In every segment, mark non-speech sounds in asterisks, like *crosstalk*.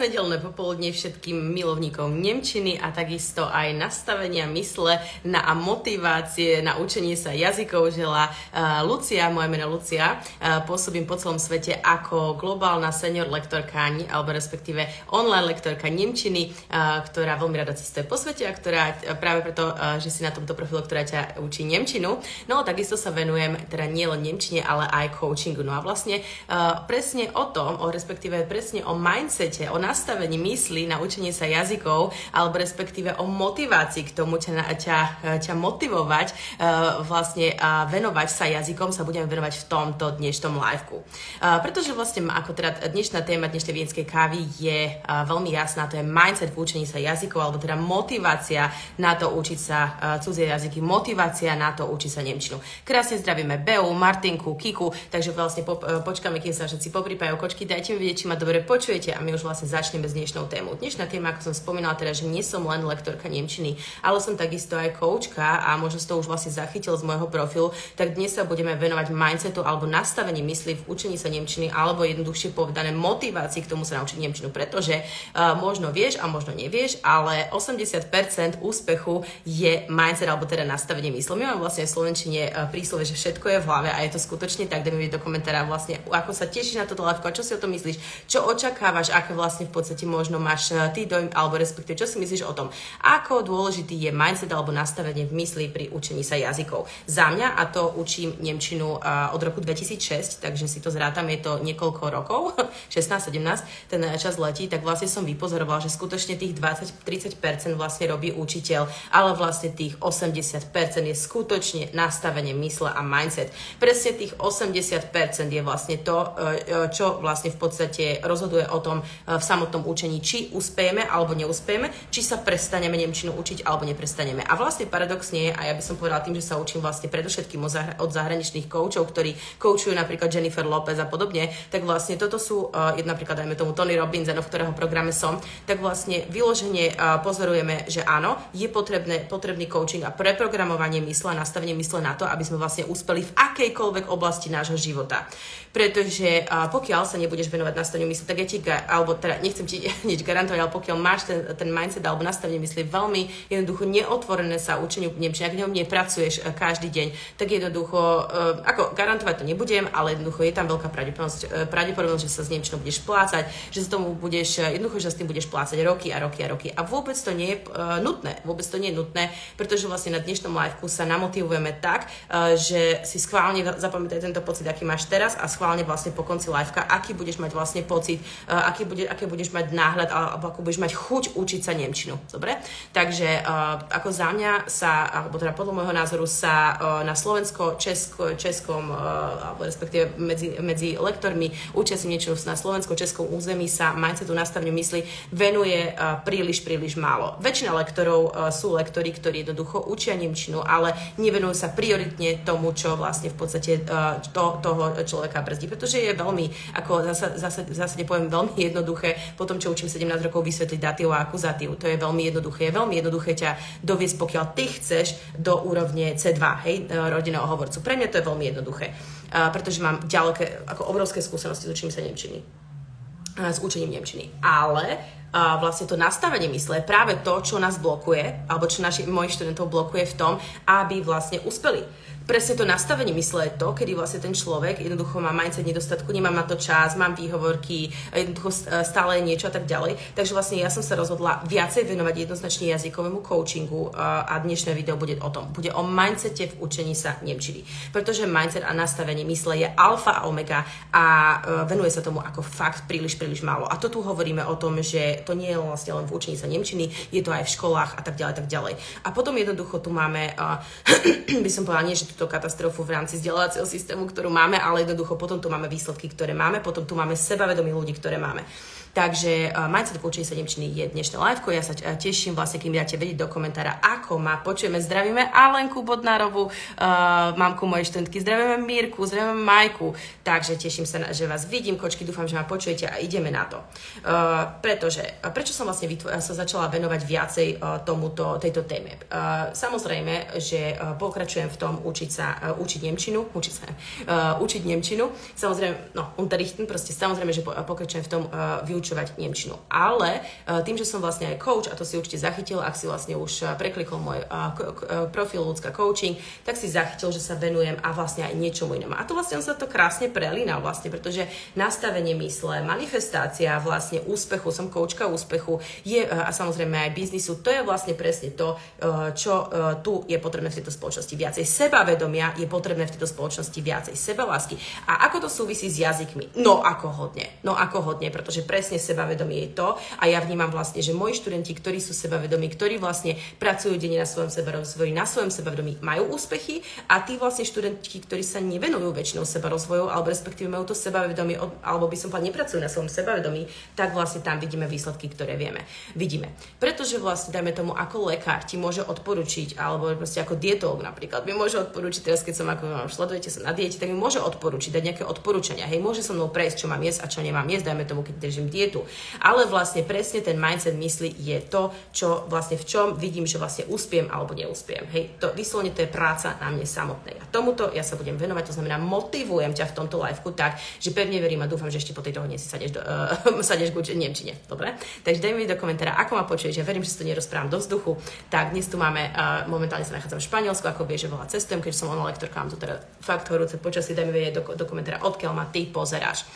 Nedelné popoludne všetkým milovníkom Nemčiny a takisto aj nastavenia mysle na a motivácie na učenie sa jazykov žela uh, Lucia, moje meno Lucia. Uh, pôsobím po celom svete ako globálna senior lektorka, alebo respektíve online lektorka Nemčiny, uh, ktorá veľmi rada cestuje po svete a ktorá práve preto, že si na tomto profilu, ktorá ťa učí Nemčinu. No takisto sa venujem teda nielen Nemčine, ale aj coachingu. No a vlastne presne o tom, o respektíve presne o mindsete, o nastavení mysli na učenie sa jazykov, alebo respektíve o motivácii k tomu ťa, ťa, ťa motivovať, uh, vlastne uh, venovať sa jazykom, sa budeme venovať v tomto dnešnom liveku. Uh, pretože vlastne ako teda dnešná téma dnešnej vienskej kávy je veľmi jasná, to je mindset v učení sa jazykov, alebo teda motivácia na to učiť sa cudzie jazyky, motivácia na to učiť sa nemčinu. Krásne zdravíme Beu, Martinku, Kiku, takže vlastne po, počkáme, kým sa všetci popripájajú kočky, dajte mi vedieť, či ma dobre počujete a my už vlastne začneme s dnešnou témou. Dnešná téma, ako som spomínala, teda, že nie som len lektorka Nemčiny, ale som takisto aj koučka a možno to už vlastne zachytil z môjho profilu, tak dnes sa budeme venovať mindsetu alebo nastavení mysli v učení sa Nemčiny alebo jednoduchšie povedané motivácii k tomu sa naučiť Nemčinu, pretože uh, možno vieš a možno nevieš, ale 80% úspechu je mindset alebo teda nastavenie mysle. My máme vlastne v Slovenčine uh, príslove, že všetko je v hlave a je to skutočne tak, daj mi do komentára vlastne, ako sa tešíš na toto a čo si o tom myslíš, čo očakávaš, aké vlastne v podstate možno máš eh, ty dojem, alebo respektíve čo si myslíš o tom, ako dôležitý je mindset alebo nastavenie v mysli pri učení sa jazykov. Za mňa, a to učím Nemčinu uh, od roku 2006, takže si to zrátam, je to niekoľko rokov, *laughs* 16-17, ten čas letí, tak vlastne som vypozorovala, že skutočne tých 20-30% vlastne robí učiteľ, ale vlastne tých 80% je skutočne nastavenie mysle a mindset. Presne tých 80% je vlastne to, čo vlastne v podstate rozhoduje o tom v samotnom učení učení, či uspejeme alebo neúspejeme, či sa prestaneme Nemčinu učiť alebo neprestaneme. A vlastne paradoxne je, a ja by som povedala tým, že sa učím vlastne predovšetkým od zahraničných koučov, ktorí koučujú napríklad Jennifer Lopez a podobne, tak vlastne toto sú, uh, napríklad dajme tomu Tony Robbins, v ktorého programe som, tak vlastne vyloženie uh, pozorujeme, že áno, je potrebné, potrebný coaching a preprogramovanie mysle nastavenie mysle na to, aby sme vlastne uspeli v akejkoľvek oblasti nášho života. Pretože uh, pokiaľ sa nebudeš venovať nastaveniu mysle, tak ja ti, alebo teda nechcem ti *laughs* nič garantovať, ale pokiaľ máš ten, ten mindset alebo nastavenie mysli veľmi jednoducho neotvorené sa učeniu nemčiny, ak ňom nepracuješ e, každý deň, tak jednoducho, uh, ako garantovať to nebudem, ale jednoducho je tam veľká pravdepodobnosť, uh, pravdepodobnosť že sa s nemčinou budeš plácať, že sa tomu budeš, jednoducho, že sa s tým budeš plácať roky a roky a roky. A vôbec to nie je nutné, vôbec to nie je nutné, pretože vlastne na dnešnom liveku sa namotivujeme tak, že si schválne zapamätaj tento pocit, aký máš teraz a schválne vlastne po konci liveka, aký budeš mať vlastne pocit, aký, bude, aké budeš mať náhľad alebo ako budeš mať chuť učiť sa Nemčinu. Dobre? Takže uh, ako za mňa sa, alebo teda podľa môjho názoru sa uh, na Slovensko, Česko, Českom, uh, alebo respektíve medzi, medzi lektormi si niečo na Slovensko-Českom území sa mindsetu nastavne mysli venuje uh, príliš, príliš málo. Väčšina lektorov uh, sú lektori, ktorí jednoducho učia Nemčinu, ale nevenujú sa prioritne tomu, čo vlastne v podstate uh, to, toho človeka brzdí, pretože je veľmi, ako zase, zase, zase poviem, veľmi jednoduché po tom, čo učím 17 rokov vysvetliť datív a akuzatív. To je veľmi jednoduché. Je veľmi jednoduché ťa doviesť, pokiaľ ty chceš do úrovne C2, hej, e, rodinného hovorcu. Pre mňa to je veľmi jednoduché, pretože mám ďaleké, ako obrovské skúsenosti s učením sa Nemčiny. S učením Nemčiny. Ale vlastne to nastavenie mysle je práve to, čo nás blokuje, alebo čo našich mojich študentov blokuje v tom, aby vlastne uspeli presne to nastavenie mysle je to, kedy vlastne ten človek jednoducho má mindset nedostatku, nemám na to čas, mám výhovorky, jednoducho stále niečo a tak ďalej. Takže vlastne ja som sa rozhodla viacej venovať jednoznačne jazykovému coachingu a dnešné video bude o tom. Bude o mindsete v učení sa Nemčiny. Pretože mindset a nastavenie mysle je alfa a omega a e, venuje sa tomu ako fakt príliš, príliš málo. A to tu hovoríme o tom, že to nie je vlastne len v učení sa Nemčiny, je to aj v školách a tak ďalej, tak ďalej. A potom jednoducho tu máme, *clears throat* by som povedala, nie, že túto katastrofu v rámci vzdelávacieho systému, ktorú máme, ale jednoducho potom tu máme výsledky, ktoré máme, potom tu máme sebavedomí ľudí, ktoré máme. Takže uh, Mindset Coaching sa Nemčiny je dnešné live. Ja sa uh, teším vlastne, kým dáte vedieť do komentára, ako ma počujeme. Zdravíme Alenku Bodnárovu, uh, mamku mojej študentky, zdravíme Mírku, zdravíme Majku. Takže teším sa, že vás vidím, kočky, dúfam, že ma počujete a ideme na to. Uh, pretože, prečo som vlastne sa začala venovať viacej uh, tomuto, tejto téme? Uh, samozrejme, že uh, pokračujem v tom učiť sa, uh, učiť Nemčinu, učiť sa, uh, učiť Nemčinu. Samozrejme, no, unterrichten, proste samozrejme, že po, pokračujem v tom uh, vyučovať Nemčinu. Ale tým, že som vlastne aj coach, a to si určite zachytil, ak si vlastne už preklikol môj profil ľudská coaching, tak si zachytil, že sa venujem a vlastne aj niečomu inému. A to vlastne on sa to krásne prelínal vlastne, pretože nastavenie mysle, manifestácia vlastne úspechu, som koučka úspechu, je a samozrejme aj biznisu, to je vlastne presne to, čo tu je potrebné v tejto spoločnosti. Viacej sebavedomia je potrebné v tejto spoločnosti viacej sebalásky. A ako to súvisí s jazykmi? No ako hodne. No ako hodne, pretože presne sebavedomie je to a ja vnímam vlastne, že moji študenti, ktorí sú sebavedomí, ktorí vlastne pracujú denne na svojom sebarozvoji, na svojom sebavedomí, majú úspechy a tí vlastne študenti, ktorí sa nevenujú väčšinou sebarozvoju, alebo respektíve majú to sebavedomie, alebo by som povedala, nepracujú na svojom sebavedomí, tak vlastne tam vidíme výsledky, ktoré vieme. Vidíme. Pretože vlastne, dajme tomu, ako lekár ti môže odporučiť, alebo proste ako dietolog napríklad, mi môže odporučiť, teraz keď som ako sledujete sa na diete, tak mi môže odporučiť, dať nejaké odporúčania. Hej, môže so mnou prejsť, čo mám jesť a čo nemám jesť, dajme tomu, keď držím dietu. Ale vlastne presne ten mindset mysli je to, čo vlastne v čom vidím, že vlastne uspiem alebo neúspiem. Hej, to vyslovene to je práca na mne samotnej. A tomuto ja sa budem venovať, to znamená motivujem ťa v tomto liveku tak, že pevne verím a dúfam, že ešte po tejto hodine si sadeš, do, *laughs* uh, sadeš k Nemčine. Dobre? Takže daj mi do komentára, ako ma počuješ. Ja verím, že si to nerozprávam do vzduchu. Tak dnes tu máme, uh, momentálne sa nachádzam v Španielsku, ako vieš, že veľa cestujem, keď som online lektorka, mám tu teda fakt horúce počasie, daj mi vedieť do, do komentára, odkiaľ ma ty pozeráš.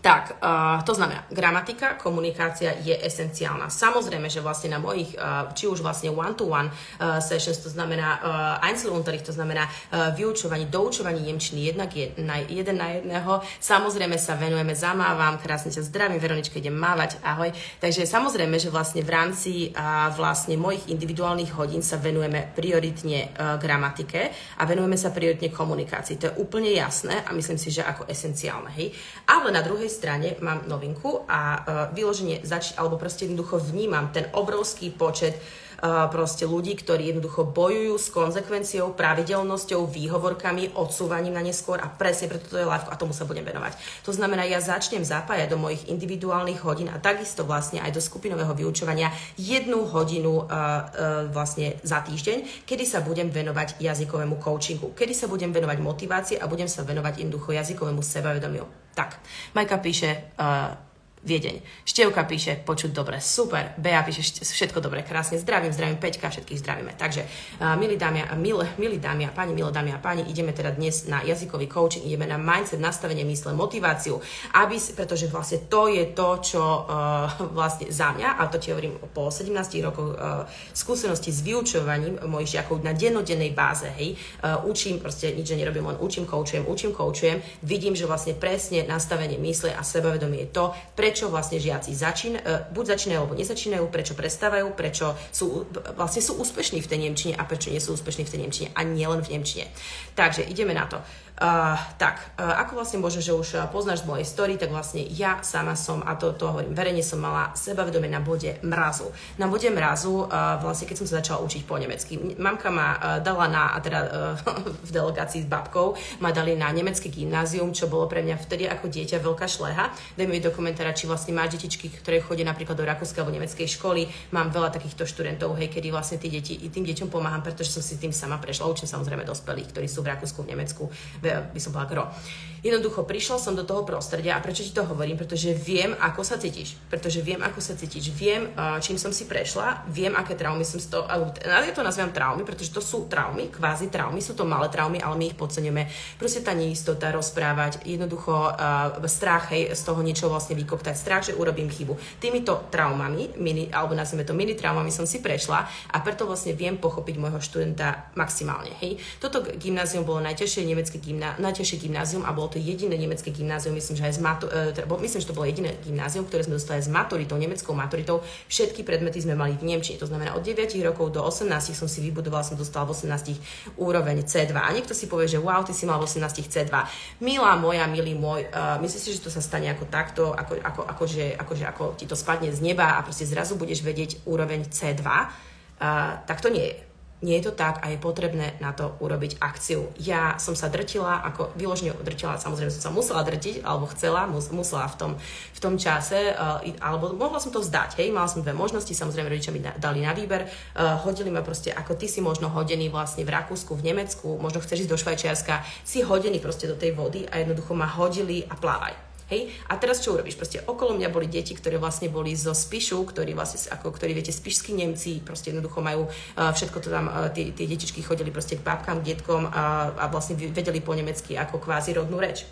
Tak, uh, to znamená, gramatika, komunikácia je esenciálna. Samozrejme, že vlastne na mojich, uh, či už vlastne one-to-one uh, sessions, to znamená uh, Einzelunterricht, to znamená uh, vyučovanie, doučovanie Nemčiny jednak je na, jeden na jedného. Samozrejme sa venujeme, zamávam, krásne ťa zdravím, Veronička, idem mávať, ahoj. Takže samozrejme, že vlastne v rámci uh, vlastne mojich individuálnych hodín sa venujeme prioritne uh, gramatike a venujeme sa prioritne komunikácii. To je úplne jasné a myslím si, že ako esenciálne, hej. Ale na druhej strane mám novinku a uh, vyloženie zač- alebo proste jednoducho vnímam ten obrovský počet uh, proste ľudí, ktorí jednoducho bojujú s konsekvenciou, pravidelnosťou, výhovorkami, odsúvaním na neskôr a presne preto to je live a tomu sa budem venovať. To znamená, ja začnem zapájať do mojich individuálnych hodín a takisto vlastne aj do skupinového vyučovania jednu hodinu uh, uh, vlastne za týždeň, kedy sa budem venovať jazykovému coachingu, kedy sa budem venovať motivácii a budem sa venovať jednoducho jazykovému sebavedomiu tak, Majka píše, uh, Viedeň. Števka píše, počuť dobre, super. Bea píše, všetko dobre, krásne. Zdravím, zdravím Peťka, všetkých zdravíme. Takže, uh, milí dámy, a, milé, milí dámy a páni, milé dámy a páni, ideme teda dnes na jazykový coaching, ideme na mindset, nastavenie mysle, motiváciu, aby, pretože vlastne to je to, čo uh, *laughs* vlastne za mňa, a to ti hovorím po 17 rokoch uh, skúsenosti s vyučovaním mojich žiakov na dennodennej báze, hej, uh, učím, proste nič nerobím, len učím, coachujem, učím, coachujem, vidím, že vlastne presne nastavenie mysle a sebavedomie je to, pre prečo vlastne žiaci začín, e, buď začínajú alebo nezačínajú, prečo prestávajú, prečo sú, vlastne sú úspešní v tej Nemčine a prečo nie sú úspešní v tej Nemčine a nielen v Nemčine. Takže ideme na to. Uh, tak, uh, ako vlastne možno, že už poznáš z mojej story, tak vlastne ja sama som, a to, to hovorím verejne, som mala sebavedomie na bode mrazu. Na bode mrazu, uh, vlastne keď som sa začala učiť po nemecky. Mamka ma uh, dala na, a teda uh, *laughs* v delegácii s babkou, ma dali na nemecké gymnázium, čo bolo pre mňa vtedy ako dieťa veľká šleha. Daj mi do komentára, či vlastne má detičky, ktoré chodia napríklad do rakúskej alebo nemeckej školy. Mám veľa takýchto študentov, hej, kedy vlastne tí deti, tým deťom pomáham, pretože som si tým sama prešla. Učím samozrejme dospelých, ktorí sú v Rakúsku, v Nemecku, by som bola gro. Jednoducho prišla som do toho prostredia a prečo ti to hovorím? Pretože viem, ako sa cítiš. Pretože viem, ako sa cítiš. Viem, čím som si prešla, viem, aké traumy som z toho, ja to nazývam traumy, pretože to sú traumy, kvázi traumy, sú to malé traumy, ale my ich podceňujeme. Proste tá neistota, rozprávať, jednoducho uh, strach, hej, z toho niečo vlastne vykoptať, strach, že urobím chybu. Týmito traumami, mini, alebo nazveme to mini traumami, som si prešla a preto vlastne viem pochopiť môjho študenta maximálne. Hej. Toto gymnázium bolo najťažšie nemecké gymná, najťažšie gymnázium a bolo to jediné nemecké gymnázium, myslím, že aj z matu, e, teda, myslím, že to bolo jediné gymnázium, ktoré sme dostali s maturitou, nemeckou maturitou. Všetky predmety sme mali v Nemčine. To znamená, od 9 rokov do 18 som si vybudovala, som dostala v 18 úroveň C2. A niekto si povie, že wow, ty si mal v 18 C2. Milá moja, milý môj, uh, myslíš si, že to sa stane ako takto, ako, ako, ako, že, ako, ti to spadne z neba a proste zrazu budeš vedieť úroveň C2? Uh, tak to nie je nie je to tak a je potrebné na to urobiť akciu. Ja som sa drtila, ako vyložne drtila, samozrejme som sa musela drtiť, alebo chcela, mus, musela v tom, v tom čase, uh, alebo mohla som to vzdať, hej, mala som dve možnosti, samozrejme rodičia mi dali na výber, uh, hodili ma proste, ako ty si možno hodený vlastne v Rakúsku, v Nemecku, možno chceš ísť do Švajčiarska, si hodený proste do tej vody a jednoducho ma hodili a plávaj Hej? A teraz čo urobíš? Proste okolo mňa boli deti, ktoré vlastne boli zo Spišu, ktorí vlastne, ako, ktorí viete, spišskí Nemci, proste jednoducho majú uh, všetko to tam, uh, tie, detičky chodili proste k babkám, k detkom uh, a vlastne vedeli po nemecky ako kvázi rodnú reč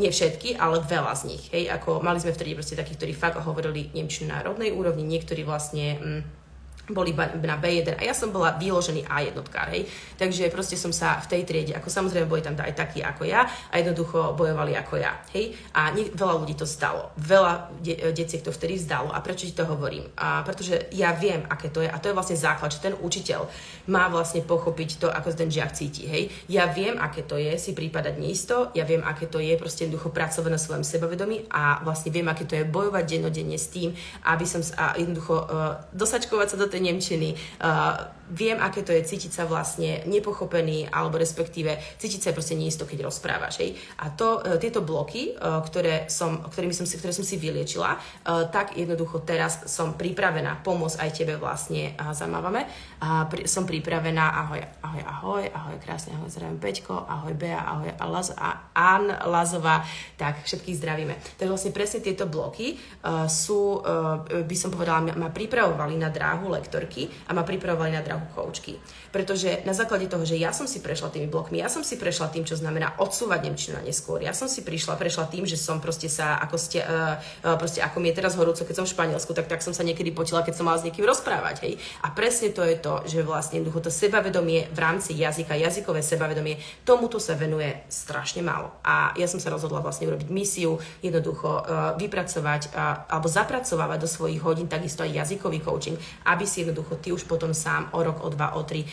nie všetky, ale veľa z nich. Hej, ako mali sme vtedy proste takých, ktorí fakt hovorili nemčinu na rodnej úrovni, niektorí vlastne mm, boli na B1 a ja som bola vyložený A1, hej. Takže proste som sa v tej triede, ako samozrejme boli tam aj takí ako ja a jednoducho bojovali ako ja, hej. A nie, veľa ľudí to zdalo. Veľa de- detiek to vtedy zdalo. A prečo ti to hovorím? A pretože ja viem, aké to je a to je vlastne základ, že ten učiteľ má vlastne pochopiť to, ako ten žiak cíti, hej. Ja viem, aké to je si prípadať neisto, ja viem, aké to je proste jednoducho pracovať na svojom sebavedomí a vlastne viem, aké to je bojovať dennodenne s tým, aby som a jednoducho uh, dosačkovať sa do Nemčiny. Viem, aké to je cítiť sa vlastne nepochopený, alebo respektíve cítiť sa proste neisto, keď rozprávaš. Hej. A to, uh, tieto bloky, uh, ktoré som, ktorými som si, ktoré som si vyliečila, uh, tak jednoducho teraz som pripravená pomôcť aj tebe vlastne, zamávame, uh, pri, som pripravená, ahoj, ahoj, ahoj, ahoj, krásne, ahoj, zdravím Peťko, ahoj Bea, ahoj Laz, a Ann Lazová, tak všetkých zdravíme. Takže vlastne presne tieto bloky sú, by som povedala, ma pripravovali na dráhu lektorky a ma pripravovali na dráhu coachki. Pretože na základe toho, že ja som si prešla tými blokmi, ja som si prešla tým, čo znamená odsúvať Nemčinu na neskôr. Ja som si prišla, prešla tým, že som proste sa, ako ste, uh, proste ako mi je teraz horúco, keď som v Španielsku, tak, tak som sa niekedy potila, keď som mala s niekým rozprávať. Hej. A presne to je to, že vlastne jednoducho to sebavedomie v rámci jazyka, jazykové sebavedomie, tomuto sa venuje strašne málo. A ja som sa rozhodla vlastne urobiť misiu, jednoducho uh, vypracovať uh, alebo zapracovávať do svojich hodín takisto aj jazykový coaching, aby si jednoducho ty už potom sám o rok, o dva, o tri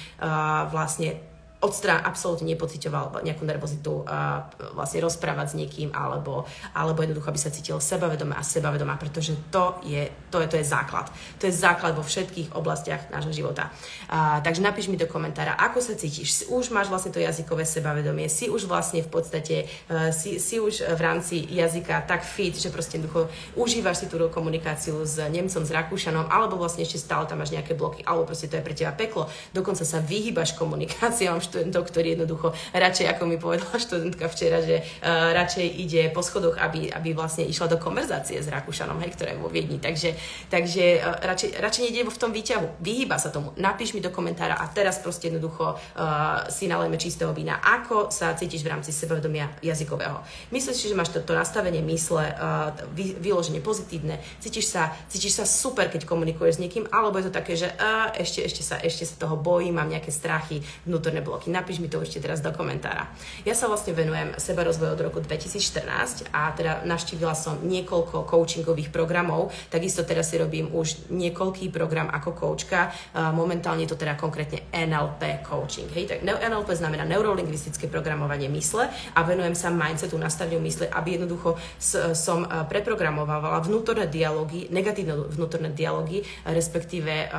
vlastne odstrán absolútne nepocitoval nejakú nervozitu uh, vlastne rozprávať s niekým alebo, alebo jednoducho, aby sa cítil sebavedomá a sebavedomá, pretože to je, to, je, to je základ. To je základ vo všetkých oblastiach nášho života. Uh, takže napíš mi do komentára, ako sa cítiš. Už máš vlastne to jazykové sebavedomie, si už vlastne v podstate, uh, si, si už v rámci jazyka tak fit, že proste jednoducho užívaš si tú komunikáciu s Nemcom, s Rakúšanom, alebo vlastne ešte stále tam máš nejaké bloky, alebo proste to je pre teba peklo. Dokonca sa vyhýbaš komunikáciám študentov, ktorí jednoducho radšej, ako mi povedala *laughs* študentka včera, že uh, radšej ide po schodoch, aby, aby vlastne išla do konverzácie s Rakúšanom, hej, ktoré je vo Viedni. Takže, takže uh, radšej, radšej nejde v tom výťahu. Vyhýba sa tomu. Napíš mi do komentára a teraz proste jednoducho uh, si nalejme čistého vína. Ako sa cítiš v rámci sebavedomia jazykového? Myslíš že máš toto nastavenie mysle uh, vy, vyloženie pozitívne? Cítiš sa, cítiš sa super, keď komunikuješ s niekým? Alebo je to také, že uh, ešte, ešte, sa, ešte sa toho bojím, mám nejaké strachy, vnútorné bloky? Bloky? Napíš mi to ešte teraz do komentára. Ja sa vlastne venujem seba rozvoju od roku 2014 a teda navštívila som niekoľko coachingových programov, takisto teraz si robím už niekoľký program ako coachka, momentálne je to teda konkrétne NLP coaching. Hej, tak NLP znamená neurolingvistické programovanie mysle a venujem sa mindsetu, nastaveniu mysle, aby jednoducho som preprogramovala vnútorné dialógy, negatívne vnútorné dialógy, respektíve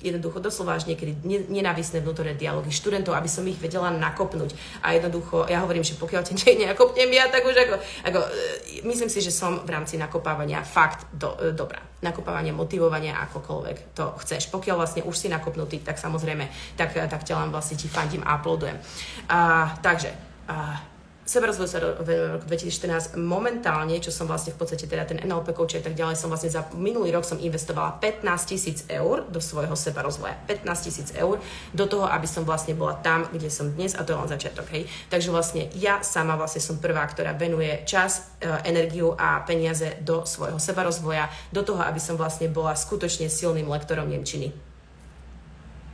jednoducho doslova až niekedy nenávisné vnútorné dialógy študentov, aby som som ich vedela nakopnúť. A jednoducho, ja hovorím, že pokiaľ ťa nenakopnem ja, tak už ako, ako, e, myslím si, že som v rámci nakopávania fakt do, e, dobrá. Nakopávanie, motivovania, akokoľvek to chceš. Pokiaľ vlastne už si nakopnutý, tak samozrejme, tak, tak ťa len vlastne ti fandím a uploadujem. A, takže, a, sebarozvoj sa v roku 2014 momentálne, čo som vlastne v podstate teda ten NLP coach a tak ďalej, som vlastne za minulý rok som investovala 15 tisíc eur do svojho sebarozvoja. 15 tisíc eur do toho, aby som vlastne bola tam, kde som dnes a to je len začiatok, hej. Takže vlastne ja sama vlastne som prvá, ktorá venuje čas, e, energiu a peniaze do svojho sebarozvoja, do toho, aby som vlastne bola skutočne silným lektorom Nemčiny.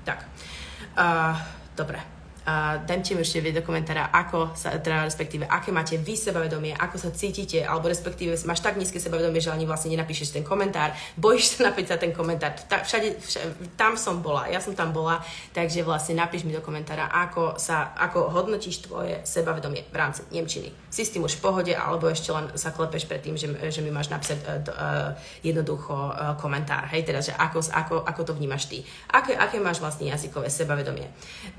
Tak. Uh, dobre a dajte mi ešte do komentára, ako sa, teda respektíve, aké máte vy sebavedomie, ako sa cítite, alebo respektíve máš tak nízke sebavedomie, že ani vlastne nenapíšeš ten komentár, bojíš sa *laughs* napísať ten komentár. Ta, všade, všade, tam som bola, ja som tam bola, takže vlastne napíš mi do komentára, ako, sa, ako hodnotíš tvoje sebavedomie v rámci Nemčiny. Si s tým už v pohode, alebo ešte len sa klepeš pred tým, že, že mi máš napísať uh, uh, jednoducho uh, komentár, hej, teda, že ako, ako, ako to vnímaš ty. Aké, aké máš vlastne jazykové sebavedomie.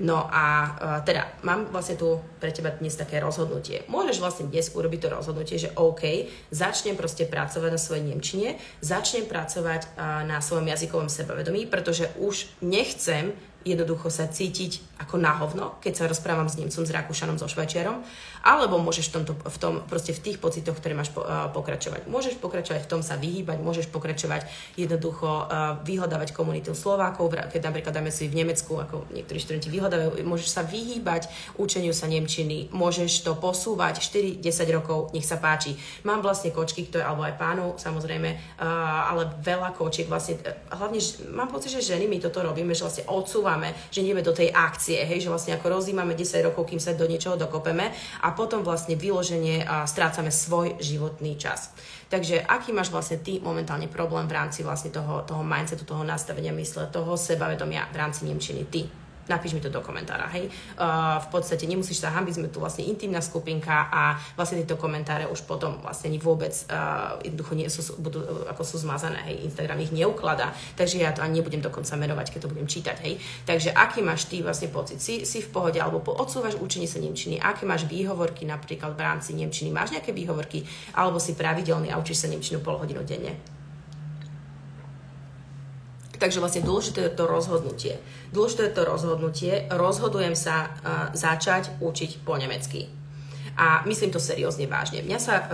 No a teda mám vlastne tu pre teba dnes také rozhodnutie. Môžeš vlastne dnes urobiť to rozhodnutie, že OK, začnem proste pracovať na svojej Nemčine, začnem pracovať uh, na svojom jazykovom sebavedomí, pretože už nechcem jednoducho sa cítiť ako na hovno, keď sa rozprávam s Nemcom, s Rakúšanom, so Švajčiarom, alebo môžeš v, tomto, v, tom, proste v tých pocitoch, ktoré máš po, uh, pokračovať. Môžeš pokračovať v tom sa vyhýbať, môžeš pokračovať jednoducho uh, vyhľadávať komunitu Slovákov, keď napríklad dáme si v Nemecku, ako niektorí študenti vyhľadávajú, môžeš sa vyhýbať učeniu sa Nemčiny, môžeš to posúvať 4-10 rokov, nech sa páči. Mám vlastne kočky, ktoré, alebo aj pánov, samozrejme, uh, ale veľa kočiek vlastne, hlavne mám pocit, že ženy my toto robíme, že vlastne odsúvame, že ideme do tej akcie, hej, že vlastne ako rozímame 10 rokov, kým sa do niečoho dokopeme a potom vlastne vyloženie a strácame svoj životný čas. Takže aký máš vlastne ty momentálne problém v rámci vlastne toho, toho mindsetu, toho nastavenia mysle, toho sebavedomia v rámci Nemčiny ty? Napíš mi to do komentára, hej. Uh, v podstate nemusíš sa hambiť, sme tu vlastne intimná skupinka a vlastne tieto komentáre už potom vlastne ani vôbec uh, jednoducho nie sú, budú, ako sú zmazané, hej. Instagram ich neukladá, takže ja to ani nebudem dokonca menovať, keď to budem čítať, hej. Takže aký máš ty vlastne pocit? Si, si v pohode alebo po, odsúvaš učenie sa Nemčiny? Aké máš výhovorky napríklad v rámci Nemčiny? Máš nejaké výhovorky? Alebo si pravidelný a učíš sa Nemčinu pol hodinu denne? Takže vlastne dôležité je to rozhodnutie. Dôležité je to rozhodnutie. Rozhodujem sa uh, začať učiť po nemecky. A myslím to seriózne vážne. Mňa sa uh,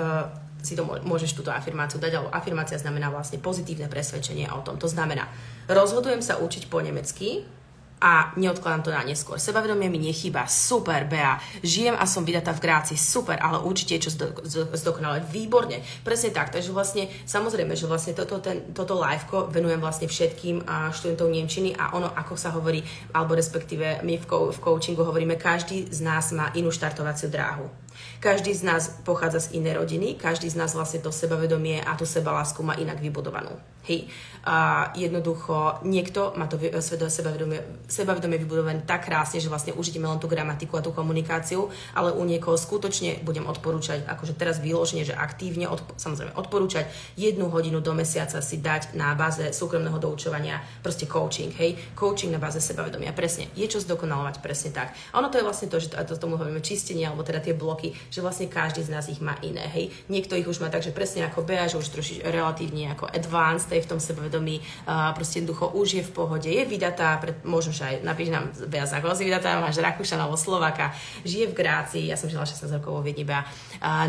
si to môžeš túto afirmáciu dať, alebo afirmácia znamená vlastne pozitívne presvedčenie o tom. To znamená, rozhodujem sa učiť po nemecky, a neodkladám to na neskôr. Sebavedomie mi nechýba, super, Bea, žijem a som vydatá v gráci, super, ale určite je čo zdokonalé, výborne, presne tak, takže vlastne, samozrejme, že vlastne toto, ten, toto liveko venujem vlastne všetkým študentom Nemčiny a ono, ako sa hovorí, alebo respektíve my v, v coachingu hovoríme, každý z nás má inú štartovaciu dráhu. Každý z nás pochádza z inej rodiny, každý z nás vlastne to sebavedomie a tú sebalásku má inak vybudovanú. Hej, a jednoducho niekto má to sebavedomie, sebavedomie vybudované tak krásne, že vlastne užitíme len tú gramatiku a tú komunikáciu, ale u niekoho skutočne budem odporúčať, akože teraz výložne, že aktívne, odpo- samozrejme odporúčať jednu hodinu do mesiaca si dať na báze súkromného doučovania proste coaching, hej, coaching na báze sebavedomia, presne, je čo zdokonalovať, presne tak. A ono to je vlastne to, že to, to tomu hovoríme čistenie, alebo teda tie bloky, že vlastne každý z nás ich má iné, hej. Niekto ich už má tak, že presne ako Bea, že už troši relatívne ako advanced, je v tom sebavedomí, uh, proste jednoducho už je v pohode, je vydatá, pred, možno, že aj napíš nám Bea Zakol si vydatá, máš Rakúšana alebo Slováka, žije v Grácii, ja som žila 16 rokov vo Viedni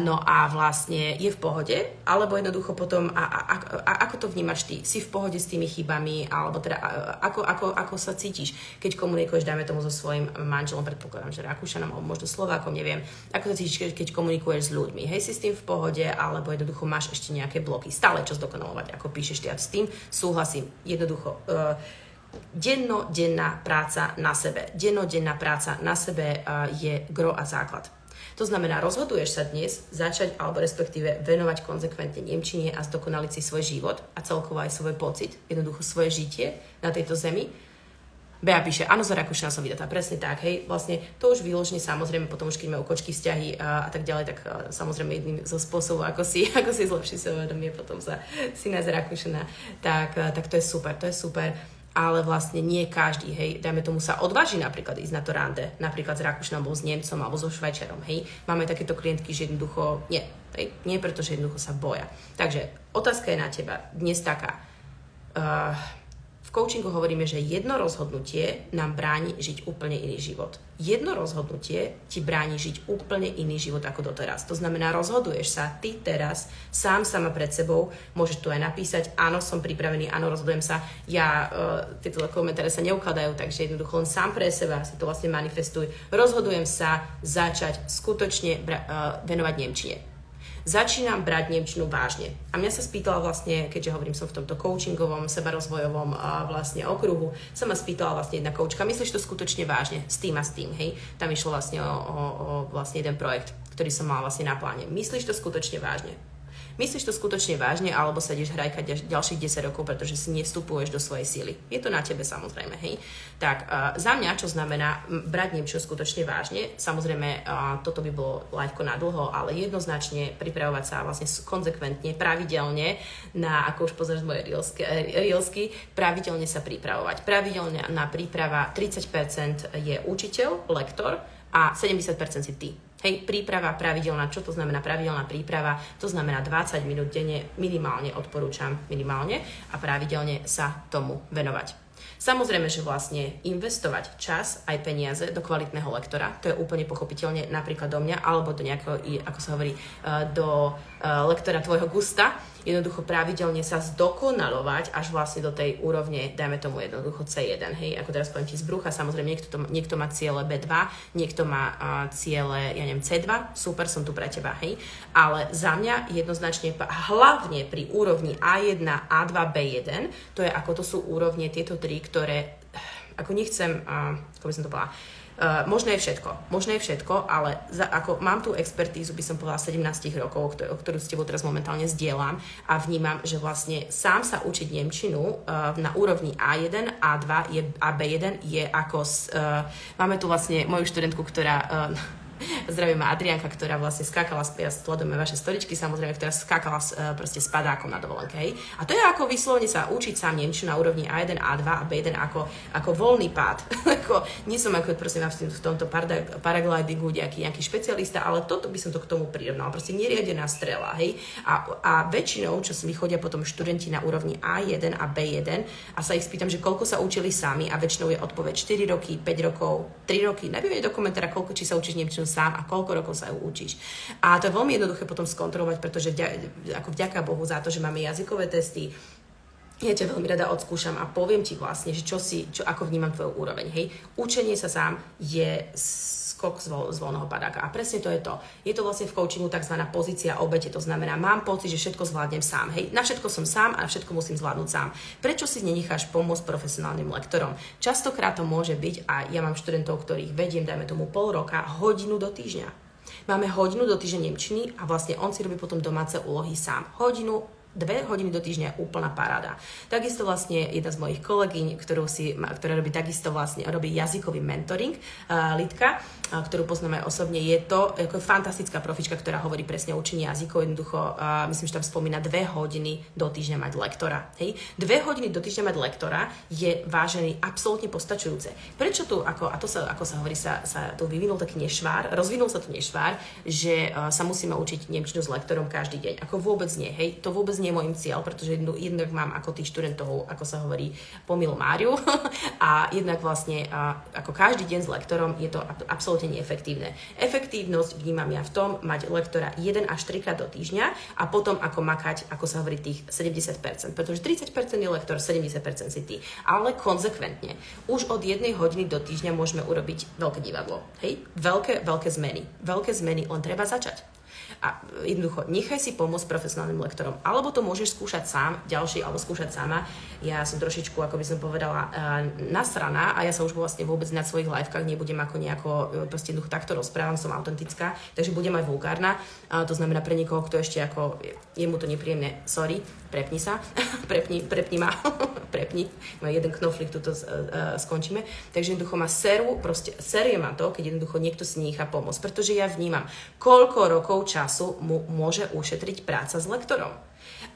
no a vlastne je v pohode, alebo jednoducho potom, a, a, a, a ako to vnímaš ty? Si v pohode s tými chybami, alebo teda a, ako, ako, ako sa cítiš, keď komunikuješ, dajme tomu so svojím manželom, predpokladám, že Rakúšanom, alebo možno Slovákom, neviem, ako sa cítiš, keď komunikuješ s ľuďmi, hej, si s tým v pohode, alebo jednoducho máš ešte nejaké bloky, stále čo zdokonalovať, ako píšeš ty. A s tým súhlasím. Jednoducho, uh, dennodenná práca na sebe. Dennodenná práca na sebe uh, je gro a základ. To znamená, rozhoduješ sa dnes začať alebo respektíve venovať konzekventne Nemčine a zdokonaliť si svoj život a celkovo aj svoj pocit, jednoducho svoje žitie na tejto zemi Bea píše, áno, za Rakúšana som vydatá, presne tak, hej, vlastne to už výložne, samozrejme, potom už keď majú kočky vzťahy a, a tak ďalej, tak a, samozrejme jedným zo spôsobov, ako si, *laughs* ako si zlepší vedomie potom sa syna z Rakúšana, tak, a, tak to je super, to je super, ale vlastne nie každý, hej, dajme tomu sa odváži napríklad ísť na to rande, napríklad s Rakúšanom, alebo s Nemcom, alebo so Švajčarom, hej, máme takéto klientky, že jednoducho nie, hej, nie preto, že jednoducho sa boja. Takže otázka je na teba. Dnes taká, uh, coachingu hovoríme, že jedno rozhodnutie nám bráni žiť úplne iný život. Jedno rozhodnutie ti bráni žiť úplne iný život ako doteraz. To znamená, rozhoduješ sa ty teraz sám sama pred sebou, môžeš tu aj napísať, áno, som pripravený, áno, rozhodujem sa. Ja, uh, tieto komentáre sa neukladajú, takže jednoducho len sám pre seba si to vlastne manifestuj. Rozhodujem sa začať skutočne uh, venovať Nemčine začínam brať Nemčinu vážne. A mňa sa spýtala vlastne, keďže hovorím som v tomto coachingovom, sebarozvojovom a vlastne okruhu, sa ma spýtala vlastne jedna koučka, myslíš to skutočne vážne s tým a s tým, hej? Tam išlo vlastne o, o, o vlastne jeden projekt, ktorý som mala vlastne na pláne. Myslíš to skutočne vážne? Myslíš to skutočne vážne, alebo sa ideš hrajkať ďalších 10 rokov, pretože si nevstupuješ do svojej síly. Je to na tebe samozrejme, hej. Tak uh, za mňa, čo znamená brať niečo skutočne vážne, samozrejme uh, toto by bolo liveko na dlho, ale jednoznačne pripravovať sa vlastne konzekventne, pravidelne na, ako už pozrieš moje reelsky, pravidelne sa pripravovať. Pravidelne na príprava 30% je učiteľ, lektor a 70% si ty. Hej, príprava pravidelná, čo to znamená pravidelná príprava? To znamená 20 minút denne, minimálne odporúčam, minimálne a pravidelne sa tomu venovať. Samozrejme, že vlastne investovať čas aj peniaze do kvalitného lektora, to je úplne pochopiteľne napríklad do mňa, alebo do nejakého, ako sa hovorí, eh, do eh, lektora tvojho gusta, jednoducho pravidelne sa zdokonalovať až vlastne do tej úrovne, dajme tomu jednoducho C1, hej, ako teraz poviem ti z brucha, samozrejme niekto, to, niekto má ciele B2, niekto má uh, ciele, ja neviem, C2, super, som tu pre teba, hej, ale za mňa jednoznačne, hlavne pri úrovni A1, A2, B1, to je ako to sú úrovne, tieto tri, ktoré, ako nechcem, uh, ako by som to povedala, Uh, možno je všetko, možno je všetko, ale za, ako mám tú expertízu, by som povedala 17 rokov, o ktorú s tebou teraz momentálne zdieľam a vnímam, že vlastne sám sa učiť Nemčinu uh, na úrovni A1, A2 je, a B1 je ako... Uh, máme tu vlastne moju študentku, ktorá... Uh, *laughs* Zdravím Adrianka, ktorá vlastne skákala, ja sledujeme vaše storičky, samozrejme, ktorá skákala uh, proste s padákom na dovolenke. A to je ako vyslovene sa učiť sám Nemčinu na úrovni A1, A2 a B1 ako, ako voľný pád. *laughs* ako, nie som ako prosím v tomto paraglidingu nejaký, nejaký špecialista, ale toto by som to k tomu prirovnal. Proste neriadená strela. Hej. A, a väčšinou, čo mi chodia potom študenti na úrovni A1 a B1 a sa ich spýtam, že koľko sa učili sami a väčšinou je odpoveď 4 roky, 5 rokov, 3 roky. Neviem do komentára, koľko či sa učíš Nemčinu sám a koľko rokov sa ju učíš. A to je veľmi jednoduché potom skontrolovať, pretože vďaka, ako vďaka Bohu za to, že máme jazykové testy, ja ťa veľmi rada odskúšam a poviem ti vlastne, že čo si, čo, ako vnímam tvoju úroveň. Hej, učenie sa sám je skok z, voľ, z voľného padáka. A presne to je to. Je to vlastne v coachingu tzv. pozícia obete. To znamená, mám pocit, že všetko zvládnem sám. Hej, na všetko som sám a všetko musím zvládnuť sám. Prečo si nenecháš pomôcť profesionálnym lektorom? Častokrát to môže byť, a ja mám študentov, ktorých vediem, dajme tomu pol roka, hodinu do týždňa. Máme hodinu do týždňa Nemčiny a vlastne on si robí potom domáce úlohy sám. Hodinu dve hodiny do týždňa úplná paráda. Takisto vlastne jedna z mojich kolegyň, ktorú si, ktorá robí takisto vlastne, robí jazykový mentoring, uh, Lidka, uh, ktorú poznám aj osobne, je to ako fantastická profička, ktorá hovorí presne o učení jazykov, jednoducho, uh, myslím, že tam spomína dve hodiny do týždňa mať lektora. Hej? Dve hodiny do týždňa mať lektora je vážený absolútne postačujúce. Prečo tu, ako, a to sa, ako sa hovorí, sa, sa tu vyvinul taký nešvár, rozvinul sa tu nešvár, že uh, sa musíme učiť nemčinu s lektorom každý deň. Ako vôbec nie, hej, to vôbec nie nie môjim cieľ, pretože jednu, jednak mám ako tých študentov, ako sa hovorí, pomil Máriu *laughs* a jednak vlastne a, ako každý deň s lektorom je to absolútne neefektívne. Efektívnosť vnímam ja v tom mať lektora 1 až 3 krát do týždňa a potom ako makať, ako sa hovorí, tých 70%, pretože 30% je lektor, 70% si ty, ale konzekventne. Už od jednej hodiny do týždňa môžeme urobiť veľké divadlo. Hej? Veľké, veľké zmeny. Veľké zmeny, len treba začať a jednoducho nechaj si pomôcť profesionálnym lektorom. Alebo to môžeš skúšať sám, ďalší, alebo skúšať sama. Ja som trošičku, ako by som povedala, eh, nasraná a ja sa už vlastne vôbec na svojich livekách nebudem ako nejako, eh, proste jednoducho takto rozprávam, som autentická, takže budem aj vulgárna. A to znamená pre niekoho, kto ešte ako, je mu to nepríjemné, sorry, prepni sa, *laughs* prepni, prepni ma, *laughs* prepni, má jeden knoflik, tuto uh, skončíme. Takže jednoducho má seru, proste serie ma to, keď jednoducho niekto si nechá pomôcť, pretože ja vnímam, koľko rokov času mu môže ušetriť práca s lektorom.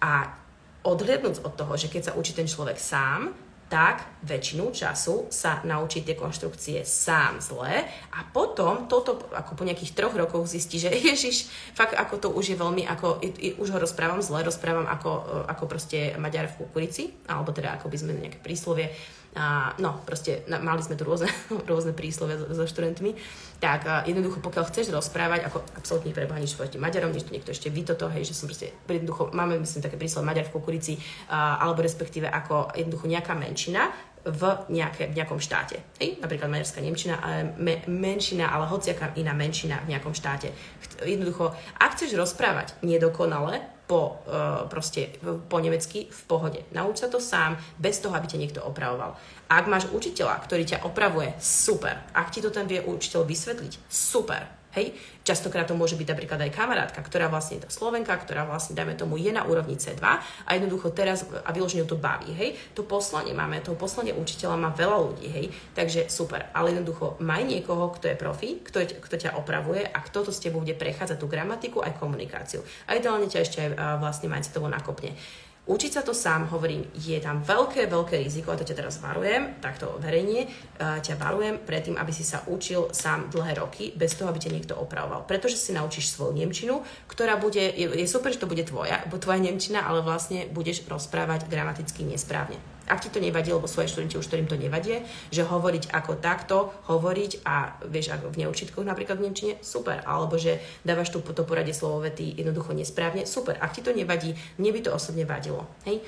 A odhľadnúť od toho, že keď sa učí ten človek sám, tak väčšinu času sa naučí tie konštrukcie sám zle a potom toto ako po nejakých troch rokoch zistí, že *laughs* ježiš, fakt ako to už je veľmi, ako, už ho rozprávam zle, rozprávam ako, ako proste Maďar v kukurici, alebo teda ako by sme nejaké príslovie, a, no, proste mali sme tu rôzne, *laughs* rôzne príslovia so, študentmi, tak jednoducho, pokiaľ chceš rozprávať, ako absolútne preboha nič proti Maďarom, nič niekto ešte ví toto, hej, že som proste, jednoducho, máme myslím také príslovie Maďar v kukurici, a, alebo respektíve ako jednoducho nejaká menšina, v, nejaké, v nejakom štáte. Hej? Napríklad maďarská nemčina, ale me, menšina, ale hociaká iná menšina v nejakom štáte. Jednoducho, ak chceš rozprávať nedokonale, po, uh, proste, po nemecky v pohode. Nauč sa to sám, bez toho, aby ťa niekto opravoval. Ak máš učiteľa, ktorý ťa opravuje, super. Ak ti to ten vie učiteľ vysvetliť, super Hej, častokrát to môže byť napríklad aj kamarátka, ktorá vlastne je to Slovenka, ktorá vlastne, dajme tomu, je na úrovni C2 a jednoducho teraz a vyložene to baví, hej. To poslanie máme, to poslanie učiteľa má veľa ľudí, hej, takže super, ale jednoducho maj niekoho, kto je profi, kto, kto ťa opravuje a kto to s tebou bude prechádzať tú gramatiku aj komunikáciu. A ideálne ťa ešte aj vlastne mindsetovo nakopne. Učiť sa to sám, hovorím, je tam veľké, veľké riziko, a to ťa teraz varujem, takto verejne, uh, ťa varujem predtým, aby si sa učil sám dlhé roky, bez toho, aby ťa niekto opravoval. Pretože si naučíš svoju Nemčinu, ktorá bude, je, je super, že to bude tvoja, tvoja Nemčina, ale vlastne budeš rozprávať gramaticky nesprávne. Ak ti to nevadí, lebo svoje študenti už ktorým to nevadie, že hovoriť ako takto, hovoriť a vieš, ako v neučitkoch napríklad v Nemčine, super. Alebo že dávaš tu to poradie slovo vety jednoducho nesprávne, super. Ak ti to nevadí, mne by to osobne vadilo. Hej?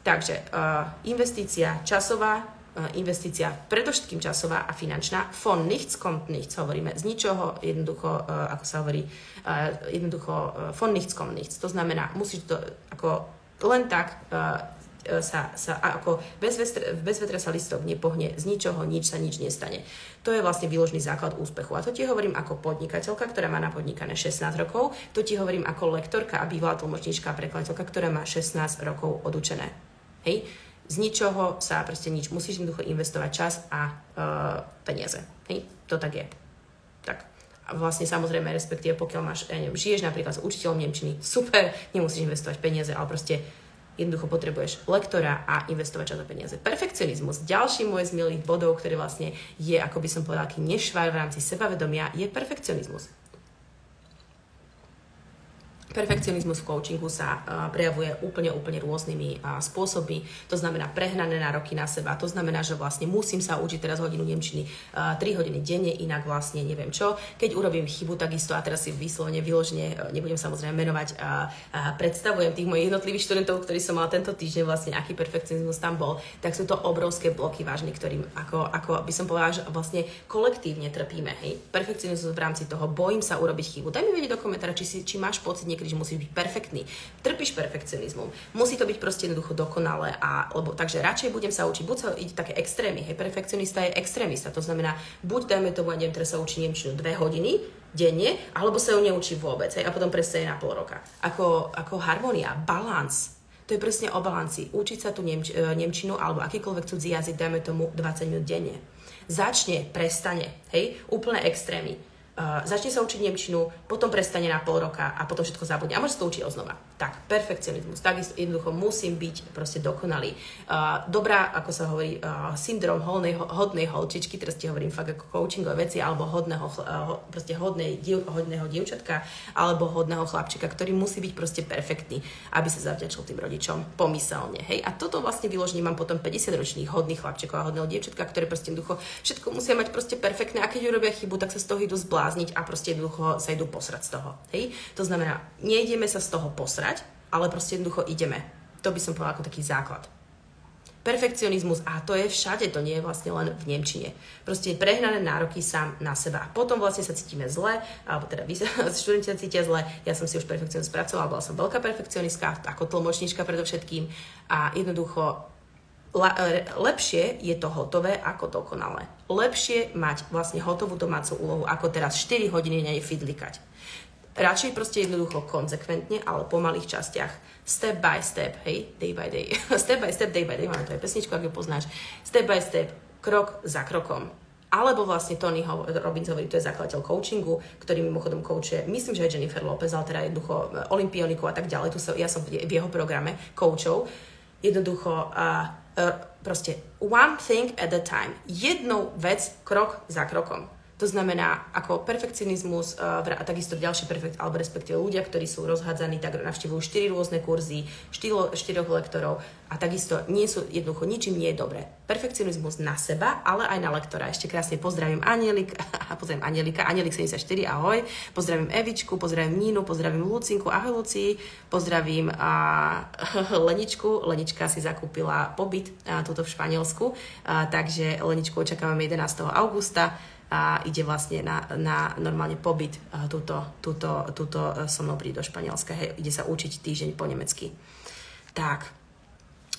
Takže uh, investícia časová, investícia predovšetkým časová a finančná. Von nichts kommt nichts, hovoríme z ničoho, jednoducho, ako sa hovorí, jednoducho von nichts kommt nichts. To znamená, musíš to ako len tak sa, sa ako bez, vetre, bez vetra sa listok nepohne, z ničoho nič sa nič nestane. To je vlastne výložný základ úspechu. A to ti hovorím ako podnikateľka, ktorá má napodnikané 16 rokov, to ti hovorím ako lektorka a bývalá tlmočníčka a prekladateľka, ktorá má 16 rokov odučené. Hej? z ničoho sa proste nič. Musíš jednoducho investovať čas a uh, peniaze. Hej? To tak je. Tak. A vlastne samozrejme, respektíve pokiaľ máš, ja neviem, žiješ napríklad s učiteľom Nemčiny, super, nemusíš investovať peniaze, ale proste jednoducho potrebuješ lektora a investovať čas a peniaze. Perfekcionizmus, ďalší môj z milých bodov, ktorý vlastne je, ako by som povedal, aký nešvar v rámci sebavedomia, je perfekcionizmus. Perfekcionizmus v coachingu sa uh, prejavuje úplne, úplne rôznymi uh, spôsobmi. To znamená prehnané nároky na seba. To znamená, že vlastne musím sa učiť teraz hodinu Nemčiny uh, 3 hodiny denne, inak vlastne neviem čo. Keď urobím chybu, takisto, a teraz si vyslovene, vyložne, nebudem samozrejme menovať, predstavujem tých mojich jednotlivých študentov, ktorí som mala tento týždeň, vlastne aký perfekcionizmus tam bol, tak sú to obrovské bloky vážne, ktorým, ako, ako by som povedala, že vlastne kolektívne trpíme. Hej? Perfekcionizmus v rámci toho, bojím sa urobiť chybu. Daj mi vedieť do komentára, či, si, či máš pocit že musíš byť perfektný. Trpíš perfekcionizmom. Musí to byť proste jednoducho dokonalé. A, lebo, takže radšej budem sa učiť, buď sa ide také extrémy. Hej, perfekcionista je extrémista. To znamená, buď dajme tomu, neviem, teraz sa učí Nemčinu dve hodiny, denne, alebo sa ju neučí vôbec, hej, a potom prestane na pol roka. Ako, ako harmonia, balans, to je presne o balanci. Učiť sa tu nemč- e, Nemčinu alebo akýkoľvek cudzí jazyk, dajme tomu 20 minút denne. Začne, prestane, hej, úplné extrémy uh, začne sa učiť Nemčinu, potom prestane na pol roka a potom všetko zabudne. A môže sa to učiť oznova. Tak, perfekcionizmus. Tak jednoducho musím byť proste dokonalý. Uh, dobrá, ako sa hovorí, uh, syndrom holnej, hodnej holčičky, teraz ti hovorím fakt ako coachingové veci, alebo hodného, uh, proste hodnej, div, hodného dievčatka, alebo hodného chlapčika, ktorý musí byť proste perfektný, aby sa zavďačil tým rodičom pomyselne. Hej? A toto vlastne vyložením mám potom 50-ročných hodných chlapčekov a hodného dievčatka, ktoré proste jednoducho všetko musia mať proste perfektné a keď urobia chybu, tak sa z toho idú zblázniť zblázniť a proste jednoducho sa idú posrať z toho. Hej? To znamená, nejdeme sa z toho posrať, ale proste jednoducho ideme. To by som povedala ako taký základ. Perfekcionizmus, a to je všade, to nie je vlastne len v Nemčine. Proste prehnané nároky sám na seba. Potom vlastne sa cítime zle, alebo teda vy *laughs* študenti sa cítia zle. Ja som si už perfekcionizmus spracovala, bola som veľká perfekcionistka, ako tlmočnička predovšetkým. A jednoducho lepšie je to hotové ako dokonalé. Lepšie mať vlastne hotovú domácu úlohu, ako teraz 4 hodiny na nej fidlikať. Radšej proste jednoducho konzekventne, ale po malých častiach. Step by step, hej, day by day. *laughs* step by step, day by day, máme to aj pesničku, ak ju poznáš. Step by step, krok za krokom. Alebo vlastne Tony Robbins hovorí, to je zakladateľ coachingu, ktorý mimochodom coachuje, myslím, že aj Jennifer Lopez, ale teda jednoducho e, olimpionikov a tak ďalej. Tu sa, ja som v jeho programe coachov. Jednoducho uh, E, proste one thing at a time. Jednou vec, krok za krokom. To znamená, ako perfekcionizmus uh, a takisto ďalší perfekt, alebo respektíve ľudia, ktorí sú rozhádzaní, tak navštevujú 4 rôzne kurzy, 4, 4 lektorov a takisto nie sú jednoducho ničím nie je dobré. Perfekcionizmus na seba, ale aj na lektora. Ešte krásne pozdravím Anielik, *laughs* pozdravím Anielika, Anielik 74, ahoj, pozdravím Evičku, pozdravím Nínu, pozdravím Lucinku, ahoj Luci, pozdravím a, *laughs* Leničku, Lenička si zakúpila pobyt a, tuto v Španielsku, a, takže Leničku očakávame 11. augusta a ide vlastne na, na normálne pobyt túto, túto, túto e, so mnou príde do Španielska. Hej, ide sa učiť týždeň po nemecky. Tak,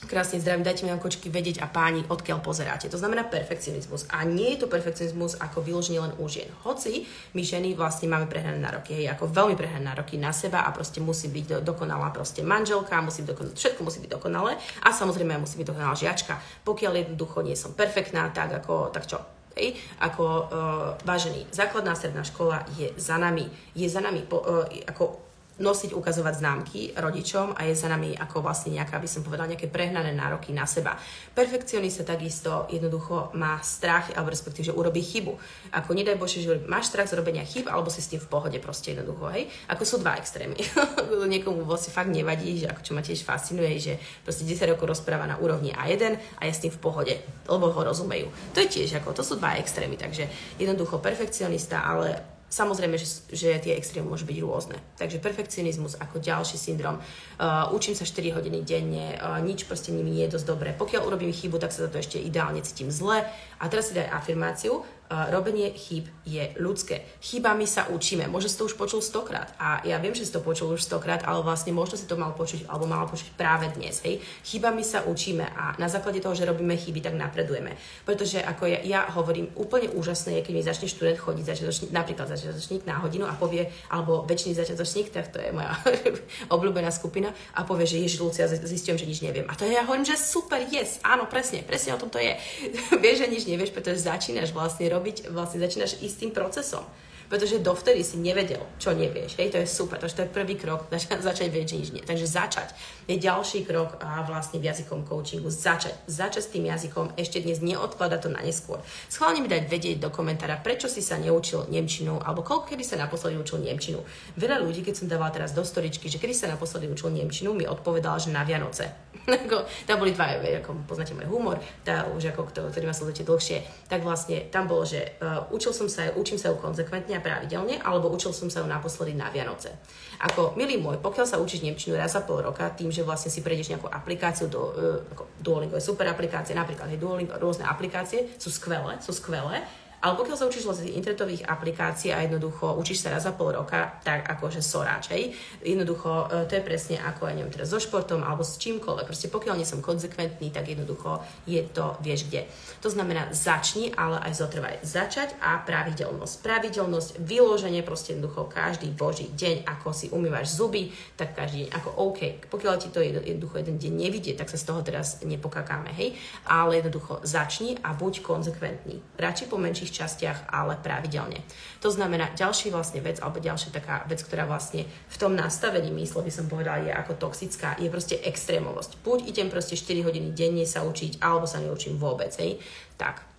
krásne zdravím, dajte mi kočky vedieť a páni, odkiaľ pozeráte. To znamená perfekcionizmus. A nie je to perfekcionizmus ako vyloženie len u žien. Hoci my ženy vlastne máme prehnané nároky, hej, ako veľmi prehnané nároky na seba a proste musí byť do, dokonalá proste manželka, musí dokonalá, všetko musí byť dokonalé a samozrejme musí byť dokonalá žiačka. Pokiaľ jednoducho nie som perfektná, tak ako, tak čo, Hej, ako uh, vážený, základná stredná škola je za nami. Je za nami, po, uh, ako nosiť, ukazovať známky rodičom a je za nami ako vlastne nejaká, by som povedala, nejaké prehnané nároky na seba. Perfekcionista takisto jednoducho má strach, alebo respektíve, že urobí chybu. Ako nedaj Bože, že máš strach z robenia chyb, alebo si s tým v pohode proste jednoducho, hej. Ako sú dva extrémy. *laughs* Niekomu vlastne fakt nevadí, že ako čo ma tiež fascinuje, že proste 10 rokov rozpráva na úrovni A1 a je s tým v pohode, lebo ho rozumejú. To je tiež ako, to sú dva extrémy, takže jednoducho perfekcionista, ale Samozrejme, že, že tie extrémy môžu byť rôzne. Takže perfekcionizmus ako ďalší syndrom. Uh, učím sa 4 hodiny denne, uh, nič proste nimi nie je dosť dobré. Pokiaľ urobím chybu, tak sa za to ešte ideálne cítim zle. A teraz si daj afirmáciu robenie chýb je ľudské. Chybami sa učíme. Možno si to už počul stokrát. A ja viem, že si to počul už stokrát, ale vlastne možno si to mal počuť, alebo mal počuť práve dnes. Hej? Chybami sa učíme a na základe toho, že robíme chyby, tak napredujeme. Pretože ako ja, ja hovorím, úplne úžasné je, keď mi začne študent chodiť, začiatočník, napríklad začiatočník na hodinu a povie, alebo väčšiný začiatočník, tak to je moja *laughs* obľúbená skupina, a povie, že Ježiš Lucia, zistím, že nič neviem. A to ja hovorím, že super, yes, áno, presne, presne o tom to je. *laughs* Vieš, že nič nevieš, pretože začínaš vlastne robiť robiť, vlastne začínaš istým procesom pretože dovtedy si nevedel, čo nevieš. Hej, to je super, takže to je prvý krok, *laughs* zač- začať vedieť, že nič nie. Takže začať je ďalší krok a vlastne v jazykom coachingu. Začať. Začať s tým jazykom, ešte dnes neodklada to na neskôr. Schválne mi dať vedieť do komentára, prečo si sa neučil Nemčinu, alebo koľko kedy sa naposledy učil Nemčinu. Veľa ľudí, keď som dávala teraz do storičky, že kedy sa naposledy učil Nemčinu, mi odpovedala, že na Vianoce. *laughs* tam boli dva, ako poznáte môj humor, tá už ako ktorý ma sledujete dlhšie, tak vlastne tam bolo, že uh, učil som sa, učím sa ju konzekventne pravidelne, alebo učil som sa ju naposledy na Vianoce. Ako, milý môj, pokiaľ sa učíš Nemčinu raz za pol roka, tým, že vlastne si prejdeš nejakú aplikáciu, do, uh, ako Duolingo je super aplikácia, napríklad hej, Duolingo, rôzne aplikácie, sú skvelé, sú skvelé, ale pokiaľ sa učíš z internetových aplikácií a jednoducho učíš sa raz za pol roka, tak akože soráč, hej. Jednoducho e, to je presne ako, ja neviem, teraz so športom alebo s čímkoľvek. Proste pokiaľ nie som konzekventný, tak jednoducho je to, vieš kde. To znamená, začni, ale aj zotrvaj. Začať a pravidelnosť. Pravidelnosť, vyloženie proste jednoducho každý boží deň, ako si umývaš zuby, tak každý deň ako OK. Pokiaľ ti to jednoducho jeden deň nevidie, tak sa z toho teraz nepokakáme, hej. Ale jednoducho začni a buď konzekventný. Radšej po menších určitých častiach, ale pravidelne. To znamená, ďalší vlastne vec, alebo ďalšia taká vec, ktorá vlastne v tom nastavení mysle, by som povedala, je ako toxická, je proste extrémovosť. Buď idem proste 4 hodiny denne sa učiť, alebo sa neučím vôbec, hej. Tak,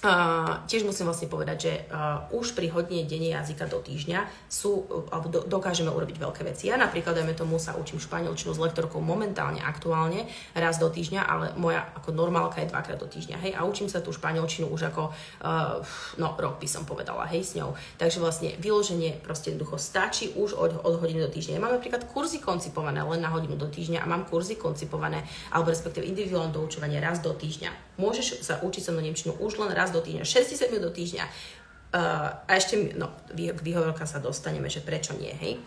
Uh, tiež musím vlastne povedať, že uh, už pri hodine denne jazyka do týždňa sú, alebo do, dokážeme urobiť veľké veci. Ja napríklad, dajme tomu, sa učím španielčinu s lektorkou momentálne, aktuálne, raz do týždňa, ale moja ako normálka je dvakrát do týždňa, hej, a učím sa tú španielčinu už ako, uh, no, rok by som povedala, hej, s ňou. Takže vlastne vyloženie proste jednoducho stačí už od, od hodiny do týždňa. Ja mám napríklad kurzy koncipované len na hodinu do týždňa a mám kurzy koncipované, alebo respektíve individuálne doučovanie raz do týždňa. Môžeš sa učiť so mnou Nemčinu už len raz raz do týždňa, 60 minút do týždňa. Uh, a ešte, no, k výhovorka sa dostaneme, že prečo nie, hej.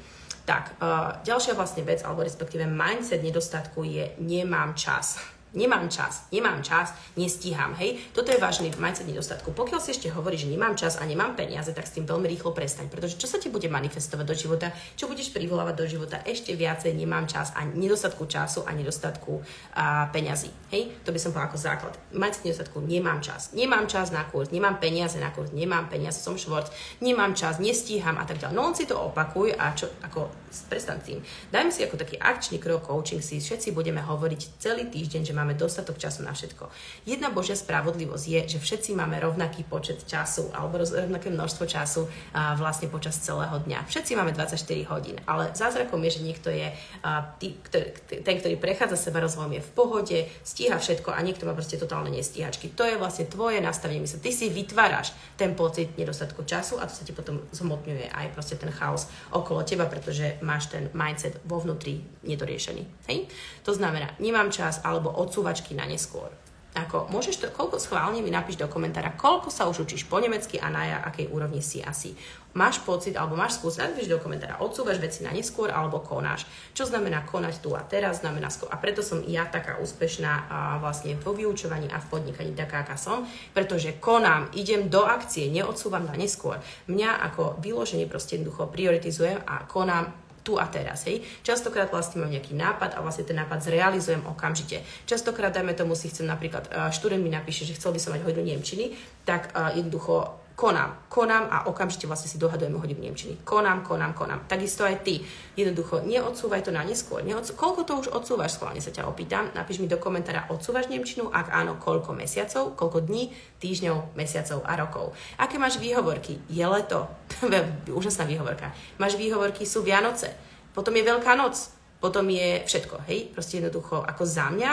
Tak, uh, ďalšia vlastne vec, alebo respektíve mindset nedostatku je nemám čas. Nemám čas, nemám čas, nestíham, hej. Toto je vážny mindset nedostatku. Pokiaľ si ešte hovorí, že nemám čas a nemám peniaze, tak s tým veľmi rýchlo prestaň, pretože čo sa ti bude manifestovať do života, čo budeš privolávať do života, ešte viacej nemám čas a nedostatku času a nedostatku a, peňazí, hej. To by som povedala ako základ. Mindset nedostatku, nemám čas, nemám čas na kurz, nemám peniaze na kurz, nemám peniaze, som švort, nemám čas, nestíham a tak ďalej. No on si to opakuj a čo, ako prestan tým. Dajme si ako taký akčný krok coaching si, všetci budeme hovoriť celý týždeň, že máme dostatok času na všetko. Jedna Božia spravodlivosť je, že všetci máme rovnaký počet času alebo rovnaké množstvo času a vlastne počas celého dňa. Všetci máme 24 hodín, ale zázrakom je, že niekto je a, tý, ktorý, ten, ktorý prechádza seba rozvojom, je v pohode, stíha všetko a niekto má proste totálne nestíhačky. To je vlastne tvoje nastavenie mysle. Ty si vytváraš ten pocit nedostatku času a to sa ti potom zhmotňuje aj proste ten chaos okolo teba, pretože máš ten mindset vo vnútri nedoriešený. Hej? To znamená, nemám čas alebo od odsúvačky na neskôr. Ako, môžeš to, koľko schválne mi napíš do komentára, koľko sa už učíš po nemecky a na akej úrovni si asi. Máš pocit, alebo máš skúsenosť, napíš do komentára, odsúvaš veci na neskôr, alebo konáš. Čo znamená konať tu a teraz, znamená skôr. A preto som ja taká úspešná a vlastne vo vyučovaní a v podnikaní taká, aká som, pretože konám, idem do akcie, neodsúvam na neskôr. Mňa ako vyloženie proste jednoducho prioritizujem a konám tu a teraz. Hej. Častokrát vlastne mám nejaký nápad a vlastne ten nápad zrealizujem okamžite. Častokrát, dajme tomu, si chcem napríklad, študent mi napíše, že chcel by som mať hodinu Nemčiny, tak jednoducho konám, konám a okamžite vlastne si dohadujeme hodinu Nemčiny. Konám, konám, konám. Takisto aj ty. Jednoducho, neodsúvaj to na neskôr. Neodsú... Koľko to už odsúvaš, schválne sa ťa opýtam. Napíš mi do komentára, odsúvaš Nemčinu, ak áno, koľko mesiacov, koľko dní, týždňov, mesiacov a rokov. Aké máš výhovorky? Je leto. *laughs* Úžasná výhovorka. Máš výhovorky, sú Vianoce. Potom je Veľká noc. Potom je všetko, hej? Proste jednoducho, ako za mňa,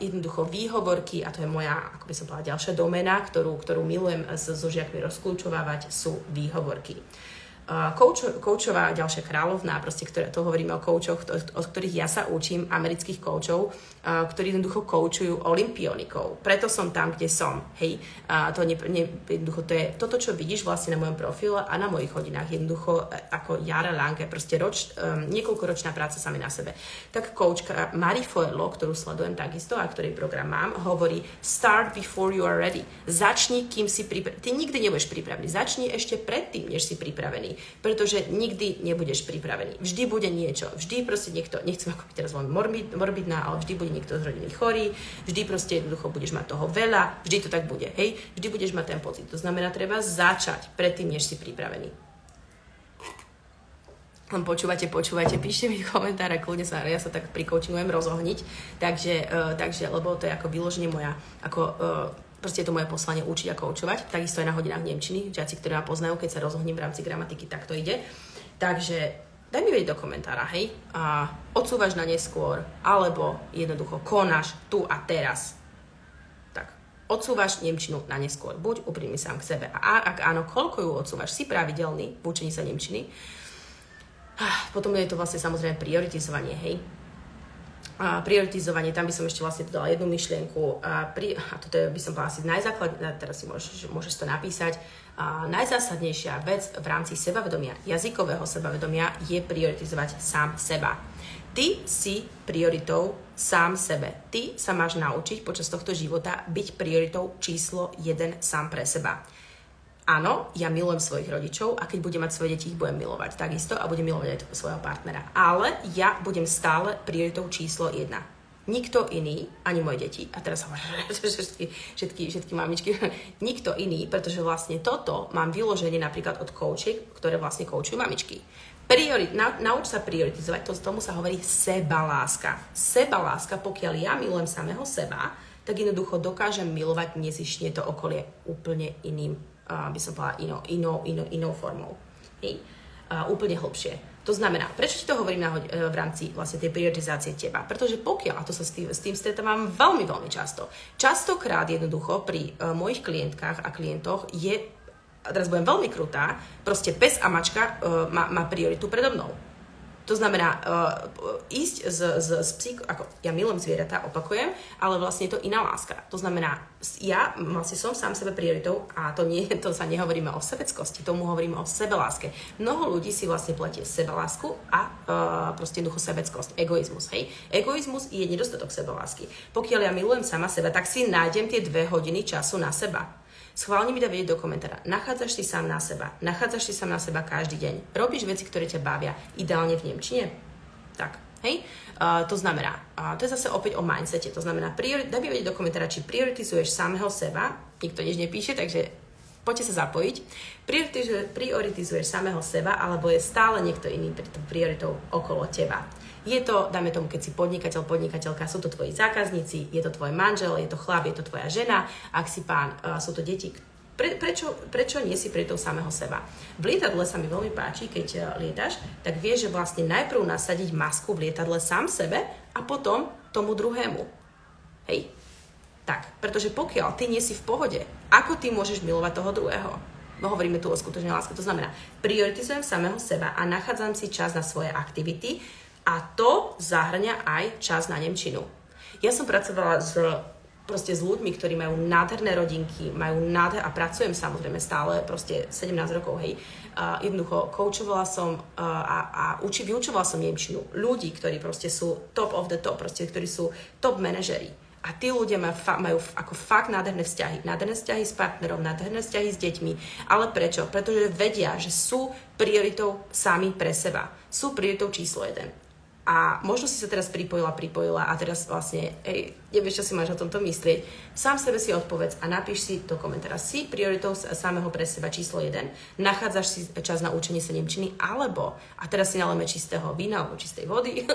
jednoducho výhovorky, a to je moja, ako by som povedala, ďalšia domena, ktorú, ktorú milujem so žiakmi rozklúčovávať, sú výhovorky koučová ďalšia kráľovná, proste, ktoré, to hovoríme o koučoch, od ktorých ja sa učím, amerických koučov, ktorí jednoducho koučujú olimpionikov. Preto som tam, kde som. Hej, a to, ne, ne, jednoducho, to je toto, čo vidíš vlastne na mojom profile a na mojich hodinách. Jednoducho, e, ako Jara Lange, proste roč, um, niekoľkoročná práca sami na sebe. Tak koučka Marie Foello, ktorú sledujem takisto a ktorý program mám, hovorí start before you are ready. Začni, kým si pripravený. Ty nikdy nebudeš pripravený. Začni ešte predtým, než si pripravený pretože nikdy nebudeš pripravený. Vždy bude niečo, vždy proste niekto, nechcem ako byť teraz veľmi morbid, morbidná, ale vždy bude niekto z rodiny chorý, vždy proste jednoducho budeš mať toho veľa, vždy to tak bude, hej, vždy budeš mať ten pocit. To znamená, treba začať predtým, než si pripravený. Len počúvate, počúvate, píšte mi komentáre, kľudne sa, ja sa tak pri coachingujem rozohniť, takže, uh, takže, lebo to je ako vyloženie moja, ako uh, proste je to moje poslanie učiť a koučovať. Takisto aj na hodinách Nemčiny, žiaci, ktorí ma poznajú, keď sa rozohním v rámci gramatiky, tak to ide. Takže daj mi vedieť do komentára, hej, a odsúvaš na neskôr, alebo jednoducho konáš tu a teraz. Tak, odsúvaš Nemčinu na neskôr. Buď úprimný sám k sebe. A ak áno, koľko ju odsúvaš, si pravidelný v učení sa Nemčiny. Ah, potom je to vlastne samozrejme prioritizovanie, hej a prioritizovanie, tam by som ešte vlastne dodala jednu myšlienku a, pri, a toto je, by som bola asi najzákladnejšia, teraz si môžeš, môžeš to napísať, a najzásadnejšia vec v rámci sebavedomia, jazykového sebavedomia je prioritizovať sám seba. Ty si prioritou sám sebe. Ty sa máš naučiť počas tohto života byť prioritou číslo jeden sám pre seba. Áno, ja milujem svojich rodičov a keď budem mať svoje deti, ich budem milovať takisto a budem milovať aj svojho partnera. Ale ja budem stále prioritou číslo jedna. Nikto iný, ani moje deti, a teraz hovorím *laughs* všetky, všetky, všetky mamičky, *laughs* nikto iný, pretože vlastne toto mám vyložené napríklad od koučiek, ktoré vlastne koučujú mamičky. Priori, na, nauč sa prioritizovať, to, tomu sa hovorí sebaláska. Sebaláska, pokiaľ ja milujem samého seba, tak jednoducho dokážem milovať nezišne to okolie úplne iným by som povedala, inou, inou, inou, inou formou. Hej? Uh, úplne hlbšie. To znamená, prečo ti to hovorím na, e, v rámci vlastne tej prioritizácie teba? Pretože pokiaľ, a to sa s tým, s tým stretávam veľmi, veľmi často, častokrát jednoducho pri uh, mojich klientkách a klientoch je, a teraz budem veľmi krutá, proste pes a mačka uh, má, má prioritu predo mnou to znamená, uh, ísť z, z, z psych, ako ja milujem zvieratá, opakujem, ale vlastne je to iná láska. To znamená, ja vlastne som sám sebe prioritou a to, nie, to sa nehovoríme o sebeckosti, tomu hovoríme o sebeláske. Mnoho ľudí si vlastne pletie sebelásku a uh, proste jednoducho sebeckosť, egoizmus. Hej? Egoizmus je nedostatok sebelásky. Pokiaľ ja milujem sama seba, tak si nájdem tie dve hodiny času na seba Schválne mi dá vedieť do komentára. Nachádzaš si sám na seba. Nachádzaš si sám na seba každý deň. Robíš veci, ktoré ťa bavia. Ideálne v Nemčine? Tak, hej? Uh, to znamená, uh, to je zase opäť o mindsete. To znamená, priori- daj mi vedieť do komentára, či prioritizuješ samého seba. Nikto nič nepíše, takže poďte sa zapojiť. Prioritizuješ, prioritizuješ samého seba, alebo je stále niekto iný prioritou okolo teba. Je to, dajme tomu, keď si podnikateľ, podnikateľka, sú to tvoji zákazníci, je to tvoj manžel, je to chlap, je to tvoja žena, ak si pán, sú to deti, pre, prečo, prečo nie si pri tom samého seba? V lietadle sa mi veľmi páči, keď uh, lietaš, tak vieš, že vlastne najprv nasadiť masku v lietadle sám sebe a potom tomu druhému. Hej? Tak, pretože pokiaľ ty nie si v pohode, ako ty môžeš milovať toho druhého? No hovoríme tu o skutočnej láske. To znamená, prioritizujem samého seba a nachádzam si čas na svoje aktivity, a to zahrňa aj čas na Nemčinu. Ja som pracovala s, proste s ľuďmi, ktorí majú nádherné rodinky, majú nádher a pracujem samozrejme stále, proste 17 rokov, hej. Uh, jednoducho, koučovala som uh, a, a uči, vyučovala som Nemčinu. Ľudí, ktorí proste sú top of the top, proste, ktorí sú top manažeri. A tí ľudia majú, majú ako fakt nádherné vzťahy. Nádherné vzťahy s partnerom, nádherné vzťahy s deťmi. Ale prečo? Pretože vedia, že sú prioritou sami pre seba. Sú prioritou číslo jeden. A možno si sa teraz pripojila, pripojila a teraz vlastne, ej, nevieš, čo si máš o tomto myslieť. Sám sebe si odpovedz a napíš si do komentára. Si prioritou samého pre seba číslo 1, nachádzaš si čas na učenie sa Nemčiny, alebo, a teraz si naleme čistého vína alebo čistej vody,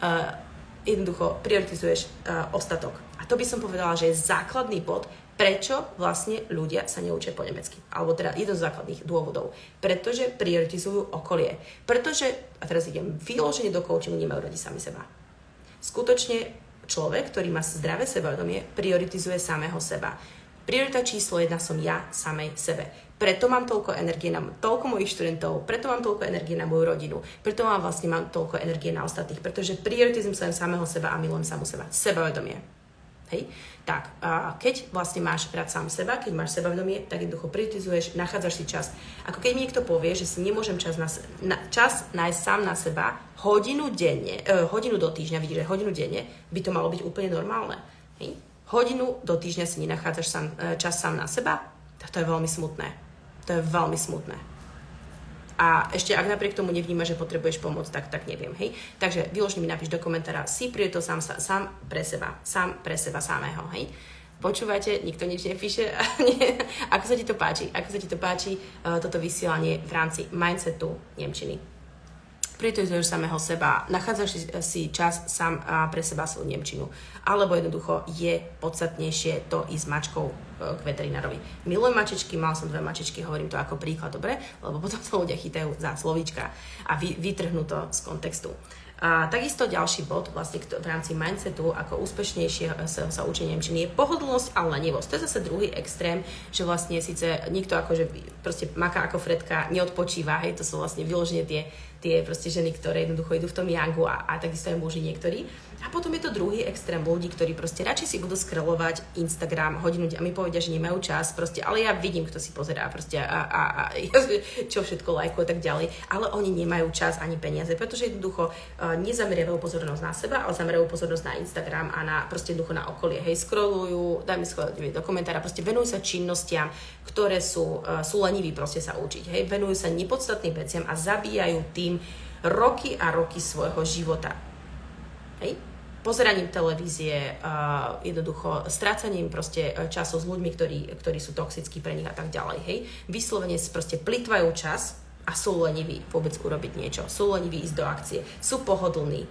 *laughs* jednoducho prioritizuješ ostatok. A to by som povedala, že je základný bod, prečo vlastne ľudia sa neučia po nemecky. Alebo teda jeden z základných dôvodov. Pretože prioritizujú okolie. Pretože, a teraz idem vyloženie do coachingu, nemajú radi sami seba. Skutočne človek, ktorý má zdravé sebavedomie, prioritizuje samého seba. Priorita číslo jedna som ja samej sebe. Preto mám toľko energie na toľko mojich študentov, preto mám toľko energie na moju rodinu, preto mám vlastne mám toľko energie na ostatných, pretože prioritizujem sa samého seba a milujem samú seba. Sebavedomie. Hej? Tak, a keď vlastne máš rád sám seba, keď máš sebavedomie, tak jednoducho prioritizuješ, nachádzaš si čas. Ako keď mi niekto povie, že si nemôžem čas, na, na, čas nájsť sám na seba, hodinu denne, uh, hodinu do týždňa, vidíš, že hodinu denne by to malo byť úplne normálne. Hej? Hodinu do týždňa si nenachádzaš sám, uh, čas sám na seba, tak to je veľmi smutné. To je veľmi smutné a ešte ak napriek tomu nevníma, že potrebuješ pomoc, tak, tak neviem, hej. Takže vyložne mi napíš do komentára, si to sám, sám pre seba, sám pre seba samého, hej. Počúvate, nikto nič nepíše. *laughs* ako sa ti to páči? Ako sa ti to páči uh, toto vysielanie v rámci mindsetu Nemčiny? Prioritizuješ samého seba, nachádzaš si, čas sám pre seba svoju Nemčinu. Alebo jednoducho je podstatnejšie to ísť mačkou e, k veterinárovi. Milujem mačičky, mal som dve mačičky, hovorím to ako príklad, dobre? Lebo potom sa ľudia chytajú za slovíčka a vy, vytrhnú to z kontextu. A takisto ďalší bod vlastne v rámci mindsetu ako úspešnejšie sa, sa učenie Nemčiny je pohodlnosť a lenivosť. To je zase druhý extrém, že vlastne síce nikto akože proste maká ako Fredka, neodpočíva, hej, to sú vlastne vyloženie tie tie proste ženy, ktoré jednoducho idú v tom jangu a, a takisto aj muži niektorí. A potom je to druhý extrém ľudí, ktorí proste radšej si budú scrollovať Instagram hodinu a mi povedia, že nemajú čas, proste, ale ja vidím, kto si pozerá proste a, a, a *laughs* čo všetko lajkuje a tak ďalej, ale oni nemajú čas ani peniaze, pretože jednoducho uh, pozornosť na seba, ale zameriavajú pozornosť na Instagram a na proste jednoducho na okolie. Hej, scrollujú, daj mi do komentára, proste venujú sa činnostiam, ktoré sú, uh, sú leniví proste sa učiť. Hej, venujú sa nepodstatným veciam a zabíjajú tým roky a roky svojho života. Hej? Pozeraním televízie, jednoducho strácaním proste e, času s ľuďmi, ktorí, ktorí sú toxickí pre nich a tak ďalej, hej. Vyslovene proste plitvajú čas a sú leniví vôbec urobiť niečo. Sú leniví ísť do akcie. Sú pohodlní.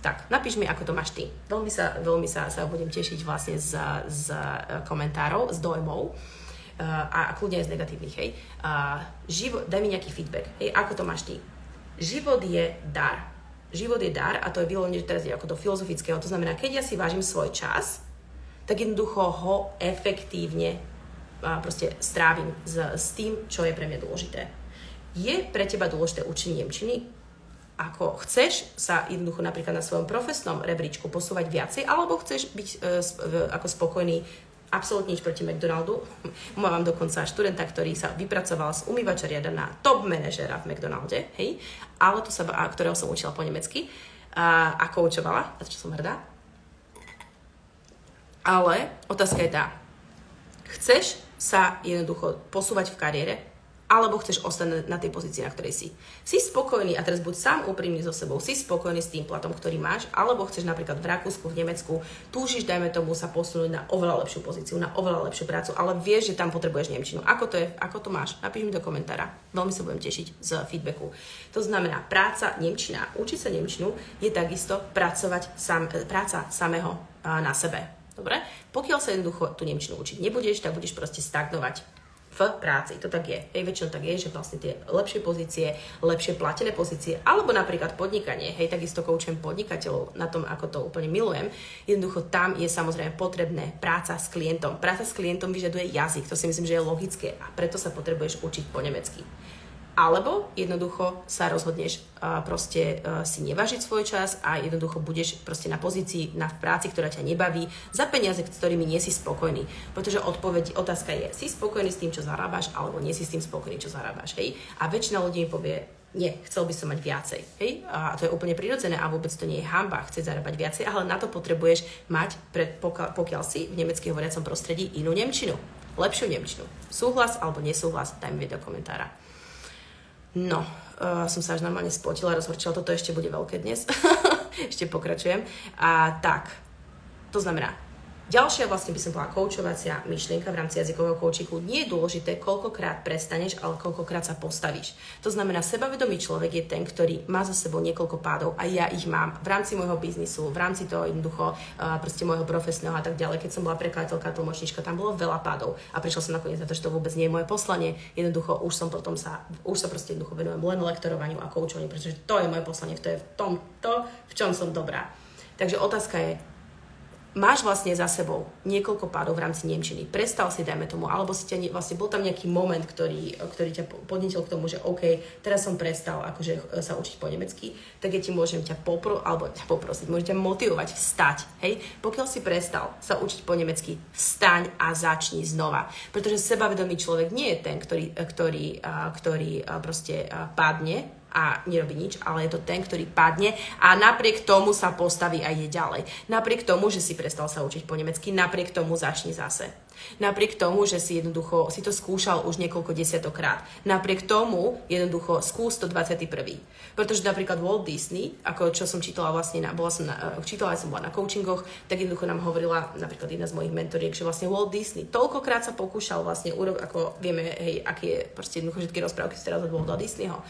Tak, napíš mi, ako to máš ty. Veľmi sa, veľmi sa, sa budem tešiť vlastne z, z komentárov, z dojmov uh, a kľudne aj z negatívnych, hej. Uh, živo, daj mi nejaký feedback, hej, ako to máš ty. Život je dar život je dar a to je vyložené teraz ako do filozofického. To znamená, keď ja si vážim svoj čas, tak jednoducho ho efektívne proste strávim s, s tým, čo je pre mňa dôležité. Je pre teba dôležité učenie Nemčiny? Ako chceš sa jednoducho napríklad na svojom profesnom rebríčku posúvať viacej, alebo chceš byť e, ako spokojný absolútne nič proti McDonaldu. *laughs* Mám dokonca študenta, ktorý sa vypracoval z umývača riada na top manažera v McDonalde, hej, ale to sa, a, ktorého som učila po nemecky a, a koučovala, na čo som hrdá. Ale otázka je tá, chceš sa jednoducho posúvať v kariére, alebo chceš ostať na tej pozícii, na ktorej si. Si spokojný, a teraz buď sám úprimný so sebou, si spokojný s tým platom, ktorý máš, alebo chceš napríklad v Rakúsku, v Nemecku, túžiš, dajme tomu, sa posunúť na oveľa lepšiu pozíciu, na oveľa lepšiu prácu, ale vieš, že tam potrebuješ Nemčinu. Ako to je, ako to máš? Napíš mi do komentára. Veľmi sa budem tešiť z feedbacku. To znamená, práca Nemčina, učiť sa Nemčinu je takisto pracovať sam, práca samého na sebe. Dobre? Pokiaľ sa jednoducho tú Nemčinu učiť nebudeš, tak budeš proste stagnovať v práci. To tak je. Hej, väčšinou tak je, že vlastne tie lepšie pozície, lepšie platené pozície, alebo napríklad podnikanie, hej, takisto koučujem podnikateľov na tom, ako to úplne milujem. Jednoducho tam je samozrejme potrebné práca s klientom. Práca s klientom vyžaduje jazyk, to si myslím, že je logické a preto sa potrebuješ učiť po nemecky. Alebo jednoducho sa rozhodneš uh, proste uh, si nevážiť svoj čas a jednoducho budeš proste na pozícii, na práci, ktorá ťa nebaví, za peniaze, s ktorými nie si spokojný. Pretože odpoveď, otázka je, si spokojný s tým, čo zarábaš, alebo nie si s tým spokojný, čo zarábaš. Hej? A väčšina ľudí mi povie, nie, chcel by som mať viacej. Hej? A to je úplne prirodzené a vôbec to nie je hamba, chce zarábať viacej, ale na to potrebuješ mať, pred, pokiaľ, pokiaľ si v nemecky hovoriacom prostredí, inú nemčinu. Lepšiu nemčinu. Súhlas alebo nesúhlas, daj mi do komentára. No, uh, som sa až normálne spotila, rozhorčila, toto ešte bude veľké dnes. *laughs* ešte pokračujem. A tak, to znamená, Ďalšia vlastne by som bola koučovacia myšlienka v rámci jazykového koučíku. Nie je dôležité, koľkokrát prestaneš, ale koľkokrát sa postavíš. To znamená, sebavedomý človek je ten, ktorý má za sebou niekoľko pádov a ja ich mám v rámci môjho biznisu, v rámci toho jednoducho proste môjho profesného a tak ďalej. Keď som bola prekladateľka, tlmočníčka, tam bolo veľa pádov a prišla som nakoniec na to, že to vôbec nie je moje poslanie. Jednoducho už som potom sa, už sa proste jednoducho venujem len lektorovaniu a koučovaniu, pretože to je moje poslanie, to je v tom, to, v čom som dobrá. Takže otázka je, máš vlastne za sebou niekoľko pádov v rámci Nemčiny, prestal si, dajme tomu, alebo si ťa, vlastne bol tam nejaký moment, ktorý, ktorý ťa podnetil k tomu, že OK, teraz som prestal akože sa učiť po nemecky, tak ja ti môžem ťa popro, alebo ťa poprosiť, môžem ťa motivovať vstať, hej? Pokiaľ si prestal sa učiť po nemecky, vstaň a začni znova. Pretože sebavedomý človek nie je ten, ktorý, ktorý, ktorý proste padne, a nerobí nič, ale je to ten, ktorý padne a napriek tomu sa postaví a ide ďalej. Napriek tomu, že si prestal sa učiť po nemecky, napriek tomu začni zase. Napriek tomu, že si jednoducho si to skúšal už niekoľko desiatokrát. Napriek tomu jednoducho skús to 21. Pretože napríklad Walt Disney, ako čo som čítala vlastne, na, bola som na, eh, čítala, som bola na coachingoch, tak jednoducho nám hovorila napríklad jedna z mojich mentoriek, že vlastne Walt Disney toľkokrát sa pokúšal vlastne urobiť, ako vieme, hej, aké je proste jednoducho všetky rozprávky teraz od Walta Disneyho.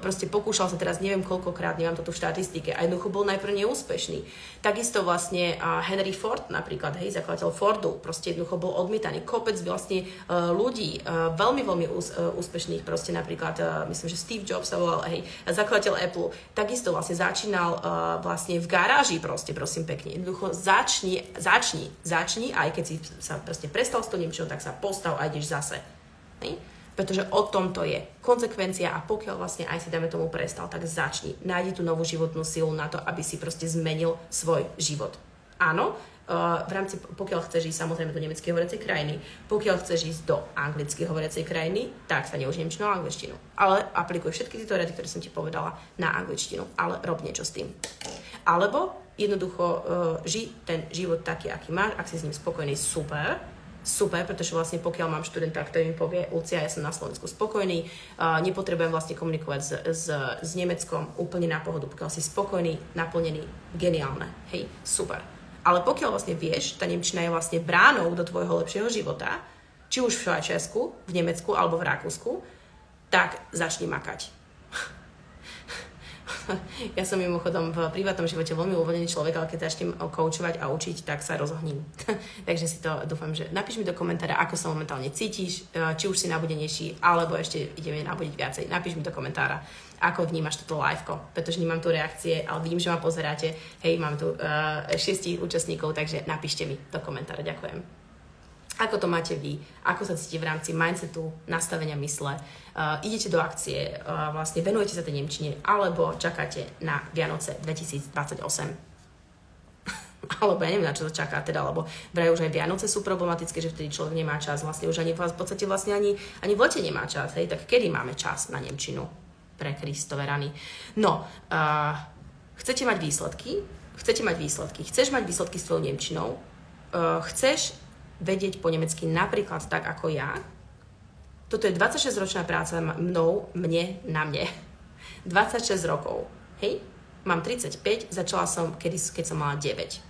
Proste pokúšal sa teraz neviem koľkokrát, nemám to tu v štatistike a jednoducho bol najprv neúspešný. Takisto vlastne Henry Ford napríklad, hej, zakladateľ Fordu, proste jednoducho bol odmietaný. Kopec vlastne uh, ľudí, uh, veľmi, veľmi uh, úspešných, proste napríklad, myslím, že Steve Jobs sa volal, hej, zakladateľ Apple, takisto vlastne začínal vlastne v garáži proste, prosím pekne. Jednoducho začni, začni, začni, aj keď si sa proste prestal s tou Nemčinou, tak sa postav a ideš zase. Hej? Pretože o tom to je. Konsekvencia a pokiaľ vlastne aj si dáme tomu prestal, tak začni. Nájdi tú novú životnú silu na to, aby si proste zmenil svoj život. Áno, v rámci, pokiaľ chceš ísť samozrejme do nemeckej hovoriacej krajiny, pokiaľ chceš ísť do anglickej hovoriacej krajiny, tak sa neuč nemčinu a angličtinu. Ale aplikuj všetky tieto rady, ktoré som ti povedala, na angličtinu, ale rob niečo s tým. Alebo jednoducho uh, ži ten život taký, aký máš, ak si s ním spokojný, super, super, pretože vlastne pokiaľ mám študenta, ktorý mi povie, Lucia, ja som na Slovensku spokojný, uh, nepotrebujem vlastne komunikovať s, s, s Nemeckom úplne na pohodu, pokiaľ si spokojný, naplnený, geniálne, hej, super ale pokiaľ vlastne vieš, tá Nemčina je vlastne bránou do tvojho lepšieho života, či už v Švajčiarsku, v Nemecku alebo v Rakúsku, tak začni makať. *laughs* ja som mimochodom v privátnom živote veľmi uvoľnený človek, ale keď začnem koučovať a učiť, tak sa rozhním. *laughs* Takže si to dúfam, že napíš mi do komentára, ako sa momentálne cítiš, či už si nabudenejší, alebo ešte ideme nabudiť viacej. Napíš mi do komentára ako vnímaš toto liveko, pretože nemám tu reakcie, ale vidím, že ma pozeráte. Hej, mám tu uh, šiestich účastníkov, takže napíšte mi do komentára. Ďakujem. Ako to máte vy? Ako sa cítite v rámci mindsetu, nastavenia mysle? Uh, idete do akcie, uh, vlastne venujete sa tej Nemčine, alebo čakáte na Vianoce 2028? *laughs* alebo ja neviem, na čo to čaká teda, lebo vraj už aj Vianoce sú problematické, že vtedy človek nemá čas, vlastne už ani v podstate vlastne ani, ani v lete nemá čas, hej, tak kedy máme čas na Nemčinu? Pre Kristove rany. No, uh, chcete mať výsledky? Chcete mať výsledky? Chceš mať výsledky s tvojou Nemčinou? Uh, chceš vedieť po nemecky napríklad tak ako ja? Toto je 26-ročná práca mnou, mne, na mne. 26 rokov. Hej? Mám 35, začala som, kedy, keď som mala 9.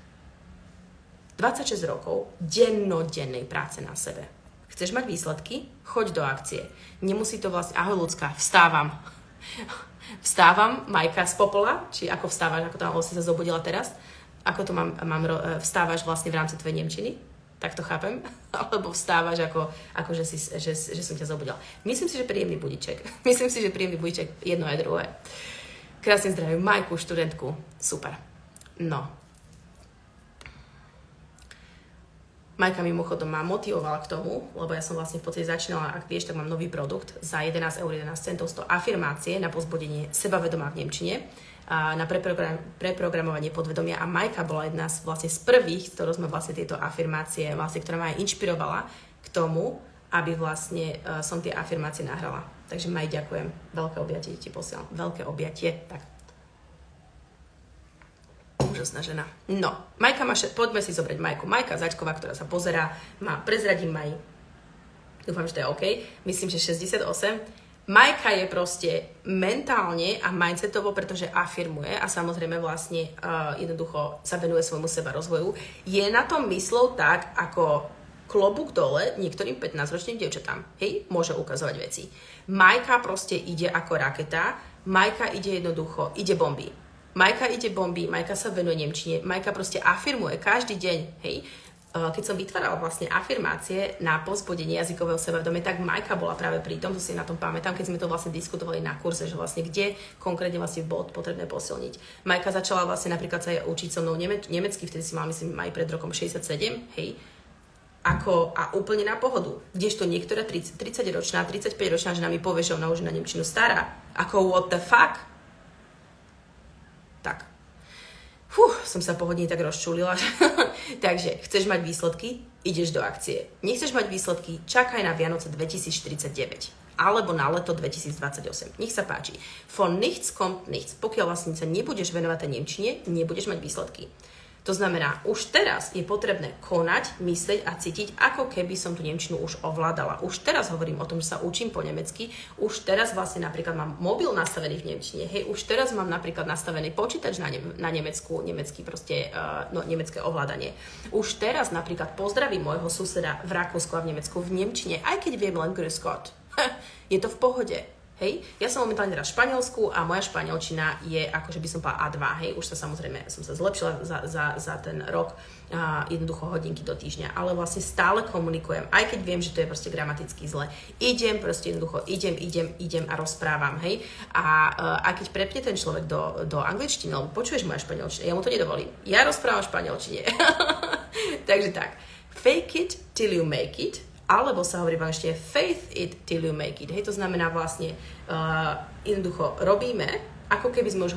26 rokov dennodennej práce na sebe. Chceš mať výsledky? Choď do akcie. Nemusí to vlastne... Ahoj, ľudská, vstávam vstávam, Majka z popola, či ako vstávaš, ako tam si sa zobudila teraz, ako to mám, mám e, vstávaš vlastne v rámci tvojej Nemčiny, tak to chápem, *laughs* alebo vstávaš ako, ako že, si, že, že som ťa zobudila. Myslím si, že príjemný budiček. *laughs* Myslím si, že príjemný budiček jedno aj druhé. Krásne zdravím Majku, študentku. Super. No, Majka mimochodom ma motivovala k tomu, lebo ja som vlastne v podstate začínala, ak vieš, tak mám nový produkt za 11 eur 11 centov, to afirmácie na pozbudenie sebavedomá v Nemčine, a na preprogram, preprogramovanie podvedomia a Majka bola jedna z, vlastne z prvých, ktorou sme vlastne tieto afirmácie, vlastne, ktorá ma aj inšpirovala k tomu, aby vlastne uh, som tie afirmácie nahrala. Takže Maj, ďakujem. Veľké objatie ti posielam. Veľké objatie. Tak úžasná žena. No, Majka má, poďme si zobrať Majku. Majka Zaďková, ktorá sa pozerá, má, prezradím Maj. Dúfam, že to je OK. Myslím, že 68. Majka je proste mentálne a mindsetovo, pretože afirmuje a samozrejme vlastne uh, jednoducho sa venuje svojmu seba rozvoju, je na tom myslou tak, ako klobúk dole niektorým 15-ročným devčatám. Hej, môže ukazovať veci. Majka proste ide ako raketa, Majka ide jednoducho, ide bomby. Majka ide bomby, Majka sa venuje Nemčine, Majka proste afirmuje každý deň, hej. Keď som vytvárala vlastne afirmácie na pozbudenie jazykového sebavedomia, tak Majka bola práve pri tom, to si na tom pamätám, keď sme to vlastne diskutovali na kurze, že vlastne kde konkrétne vlastne bod potrebné posilniť. Majka začala vlastne napríklad sa učiť so mnou nemecky, vtedy si mal myslím aj pred rokom 67, hej, ako, a úplne na pohodu. Kdežto niektorá 30, 30 ročná, 35 ročná žena mi povie, že ona už na Nemčinu stará. Ako what the fuck? Tak, Fú, som sa pohodne tak rozčulila. *laughs* Takže, chceš mať výsledky? Ideš do akcie. Nechceš mať výsledky? Čakaj na Vianoce 2049 alebo na leto 2028. Nech sa páči. Von nichts kommt nichts. Pokiaľ vlastne sa nebudeš venovať tej Nemčine, nebudeš mať výsledky. To znamená, už teraz je potrebné konať, myslieť a cítiť, ako keby som tú Nemčinu už ovládala. Už teraz hovorím o tom, že sa učím po nemecky, už teraz vlastne napríklad mám mobil nastavený v Nemčine, hej, už teraz mám napríklad nastavený počítač na, ne- na Nemecku, nemecký proste, uh, no, nemecké ovládanie. Už teraz napríklad pozdravím môjho suseda v Rakúsku a v Nemecku v Nemčine, aj keď viem len Grüß Gott. *laughs* je to v pohode Hej, ja som momentálne teraz v Španielsku a moja španielčina je, akože by som povedala A2, hej, už sa samozrejme, som sa zlepšila za, za, za ten rok, a jednoducho hodinky do týždňa, ale vlastne stále komunikujem, aj keď viem, že to je proste gramaticky zle. Idem, proste jednoducho idem, idem, idem a rozprávam, hej. A, a keď prepne ten človek do, do angličtiny, lebo počuješ moja španielčina, ja mu to nedovolím. Ja rozprávam španielčine. *laughs* Takže tak, fake it till you make it, alebo sa hovorí v angličtine faith it till you make it. Hej, to znamená vlastne uh, jednoducho robíme, ako keby sme už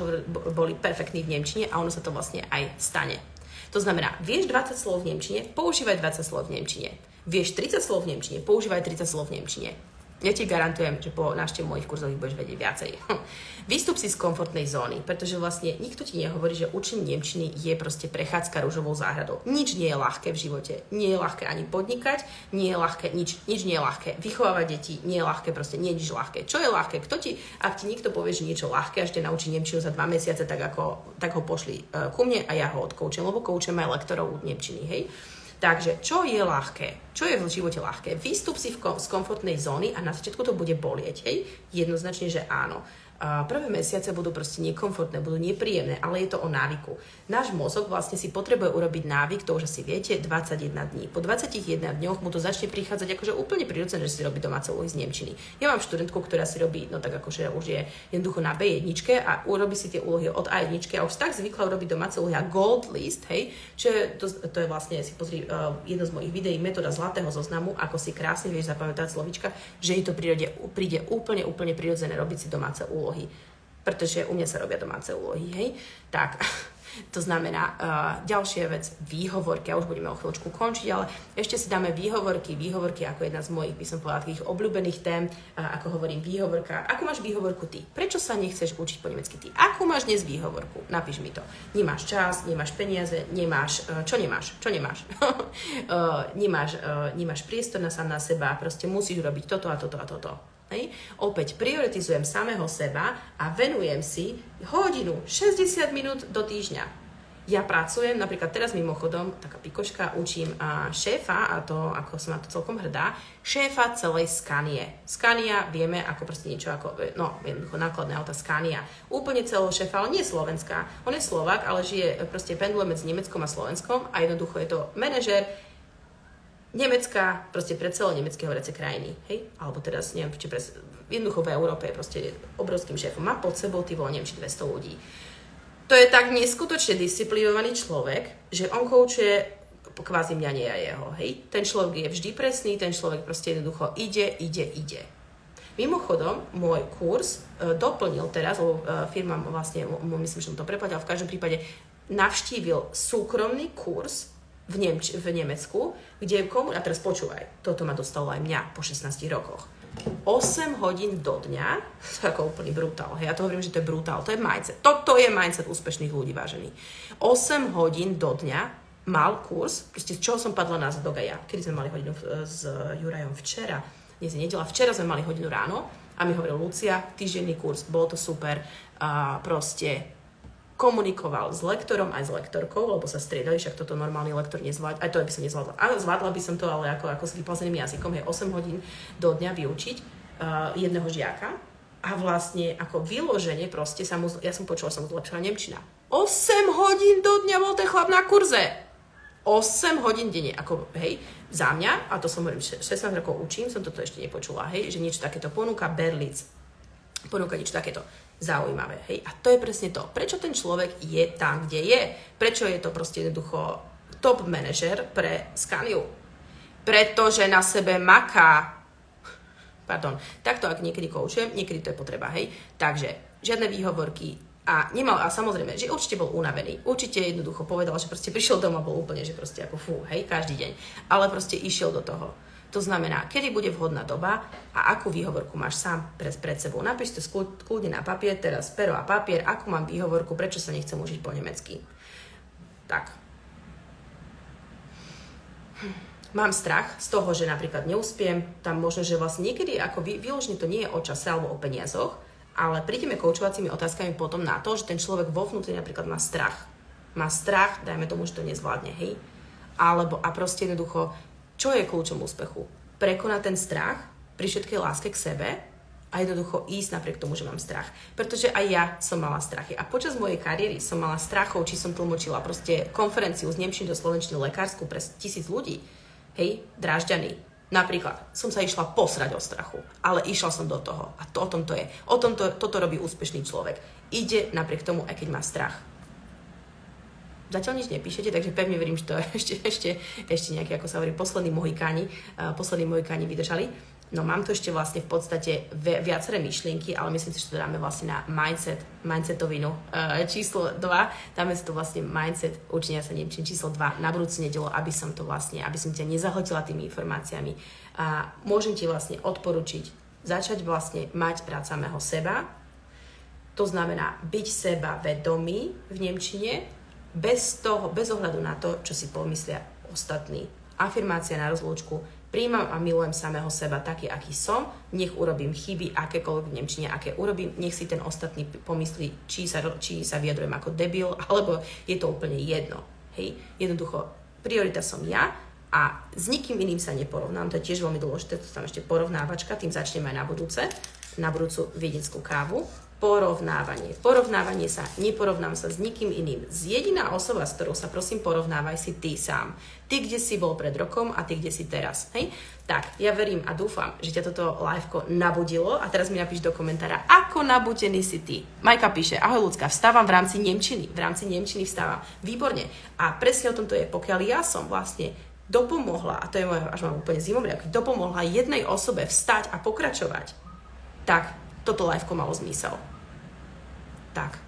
boli perfektní v Nemčine a ono sa to vlastne aj stane. To znamená, vieš 20 slov v Nemčine, používaj 20 slov v Nemčine. Vieš 30 slov v Nemčine, používaj 30 slov v Nemčine. Ja ti garantujem, že po návšteve mojich kurzov ich budeš vedieť viacej. *laughs* Výstup si z komfortnej zóny, pretože vlastne nikto ti nehovorí, že učenie Nemčiny je proste prechádzka rúžovou záhradou. Nič nie je ľahké v živote. Nie je ľahké ani podnikať, nie je ľahké, nič, nič nie je ľahké. Vychovávať deti nie je ľahké, proste nie je nič ľahké. Čo je ľahké? Kto ti, ak ti niekto povie, že niečo ľahké a ešte naučí Nemčinu za dva mesiace, tak, ako, tak ho pošli uh, ku mne a ja ho odkoučem, lebo koučem aj lektorov Nemčiny, hej. Takže čo je ľahké? Čo je v živote ľahké? Výstup si v kom- z komfortnej zóny a na začiatku to bude bolieť, hej? Jednoznačne, že áno prvé mesiace budú proste nekomfortné, budú nepríjemné, ale je to o návyku. Náš mozog vlastne si potrebuje urobiť návyk, to už asi viete, 21 dní. Po 21 dňoch mu to začne prichádzať akože úplne prirodzené, že si robí domáce úlohy z Nemčiny. Ja mám študentku, ktorá si robí, no tak akože už je jednoducho na B1 a urobí si tie úlohy od A1 a už tak zvykla urobiť domáce úlohy a gold list, hej, čo je, to, to je vlastne, si pozri, uh, jedno z mojich videí, metóda zlatého zoznamu, ako si krásne vieš zapamätať slovička, že jej to príde, príde úplne, úplne prirodzené robiť si domáce úlohy úlohy. Pretože u mňa sa robia domáce úlohy, hej. Tak, *laughs* to znamená, uh, ďalšia vec, výhovorky. Ja už budeme o chvíľočku končiť, ale ešte si dáme výhovorky. Výhovorky ako jedna z mojich, by som povedala, takých obľúbených tém, uh, ako hovorím, výhovorka. Ako máš výhovorku ty? Prečo sa nechceš učiť po nemecky ty? Ako máš dnes výhovorku? Napíš mi to. Nemáš čas, nemáš peniaze, nemáš... Uh, čo nemáš? Čo nemáš? *laughs* nemáš, nemáš priestor na sám na seba, proste musíš robiť toto a toto a toto Hej. Opäť prioritizujem samého seba a venujem si hodinu, 60 minút do týždňa. Ja pracujem, napríklad teraz mimochodom, taká pikoška, učím a šéfa, a to, ako som na to celkom hrdá, šéfa celej Skanie. Skania, vieme, ako proste niečo ako, no, jednoducho nákladné auta Skania. Úplne celého šéfa, ale nie Slovenská. On je Slovak, ale žije proste pendluje medzi Nemeckom a Slovenskom a jednoducho je to manažer Nemecka, proste pre celé nemecké hovoriace krajiny, hej? Alebo teraz, neviem, či pre, jednoducho v Európe proste obrovským šéfom. Má pod sebou, ty vole, neviem, či 200 ľudí. To je tak neskutočne disciplinovaný človek, že on koučuje kvázi mňa nie je jeho, hej? Ten človek je vždy presný, ten človek proste jednoducho ide, ide, ide. Mimochodom, môj kurz e, doplnil teraz, lebo e, firma vlastne, myslím, že som to preplatil, v každom prípade navštívil súkromný kurz v, Nemč- v Nemecku, kde komu... A teraz počúvaj, toto ma dostalo aj mňa po 16 rokoch. 8 hodín do dňa, *laughs* to je ako úplný brutál, ja to hovorím, že to je brutál, to je mindset. Toto je mindset úspešných ľudí, vážený. 8 hodín do dňa mal kurz, proste z čoho som padla na zadok aj ja, kedy sme mali hodinu s Jurajom včera, dnes je nedela, včera sme mali hodinu ráno, A mi hovoril Lucia, týždenný kurz, bolo to super, a proste komunikoval s lektorom aj s lektorkou, lebo sa striedali, však toto normálny lektor nezvládla, aj to by som nezvládla. A zvládla by som to, ale ako, ako s vyplazeným jazykom je 8 hodín do dňa vyučiť uh, jedného žiaka a vlastne ako vyloženie proste sa mu, ja som počula, som zlepšila Nemčina. 8 hodín do dňa bol ten chlap na kurze. 8 hodín denne, ako hej, za mňa, a to som hovorím, 16 rokov učím, som toto ešte nepočula, hej, že niečo takéto ponúka Berlitz, ponúka niečo takéto zaujímavé. Hej? A to je presne to. Prečo ten človek je tam, kde je? Prečo je to proste jednoducho top manažer pre Scaniu? Pretože na sebe maká. Pardon. Takto, ak niekedy koučujem, niekedy to je potreba, hej. Takže, žiadne výhovorky, a nemal, a samozrejme, že určite bol unavený. Určite jednoducho povedal, že proste prišiel doma, bol úplne, že proste ako fú, hej, každý deň. Ale proste išiel do toho. To znamená, kedy bude vhodná doba a akú výhovorku máš sám pred, pred sebou. Napíš to kľudne na papier, teraz pero a papier, akú mám výhovorku, prečo sa nechcem užiť po nemecky. Tak. Mám strach z toho, že napríklad neúspiem, tam možno, že vlastne niekedy ako vy, vyložne to nie je o čase alebo o peniazoch, ale prídeme koučovacími otázkami potom na to, že ten človek vo vnútri napríklad má strach. Má strach, dajme tomu, že to nezvládne, hej? Alebo a proste jednoducho čo je kľúčom úspechu? Prekonať ten strach pri všetkej láske k sebe a jednoducho ísť napriek tomu, že mám strach. Pretože aj ja som mala strachy. A počas mojej kariéry som mala strachov, či som tlmočila proste konferenciu z Nemčiny do Slovenčiny lekárskú pre tisíc ľudí. Hej, drážďaný. Napríklad som sa išla posrať o strachu, ale išla som do toho. A to o tom to je. O tom to, toto robí úspešný človek. Ide napriek tomu, aj keď má strach. Zatiaľ nič nepíšete, takže pevne verím, že to *laughs* ešte, ešte, ešte nejaké, ako sa hovorí, poslední mohikáni, uh, poslední mohikáni vydržali. No mám tu ešte vlastne v podstate viaceré myšlienky, ale myslím si, že to dáme vlastne na mindset, mindsetovinu uh, číslo 2. Dáme si to vlastne mindset učenia sa Nemčin číslo 2 na budúcu nedelo, aby som to vlastne, aby som ťa nezahltila tými informáciami. A môžem ti vlastne odporučiť začať vlastne mať rád samého seba, to znamená byť seba vedomý v Nemčine, bez toho, bez ohľadu na to, čo si pomyslia ostatní. Afirmácia na rozlúčku. Príjmam a milujem samého seba taký, aký som. Nech urobím chyby, akékoľvek v Nemčine, aké urobím. Nech si ten ostatný pomyslí, či sa, či sa vyjadrujem ako debil, *laughs* alebo je to úplne jedno. Hej? Jednoducho, priorita som ja a s nikým iným sa neporovnám. To je tiež veľmi dôležité, to tam ešte porovnávačka, tým začneme aj na budúce, na budúcu viedeckú kávu porovnávanie. Porovnávanie sa, neporovnám sa s nikým iným. Z jediná osoba, s ktorou sa prosím porovnávaj si ty sám. Ty, kde si bol pred rokom a ty, kde si teraz. Hej? Tak, ja verím a dúfam, že ťa toto liveko nabudilo a teraz mi napíš do komentára, ako nabudený si ty. Majka píše, ahoj ľudská, vstávam v rámci Nemčiny. V rámci Nemčiny vstávam. Výborne. A presne o tom to je, pokiaľ ja som vlastne dopomohla, a to je moje, až mám úplne zimomriak, dopomohla jednej osobe vstať a pokračovať, tak toto liveko malo zmysel. Tak.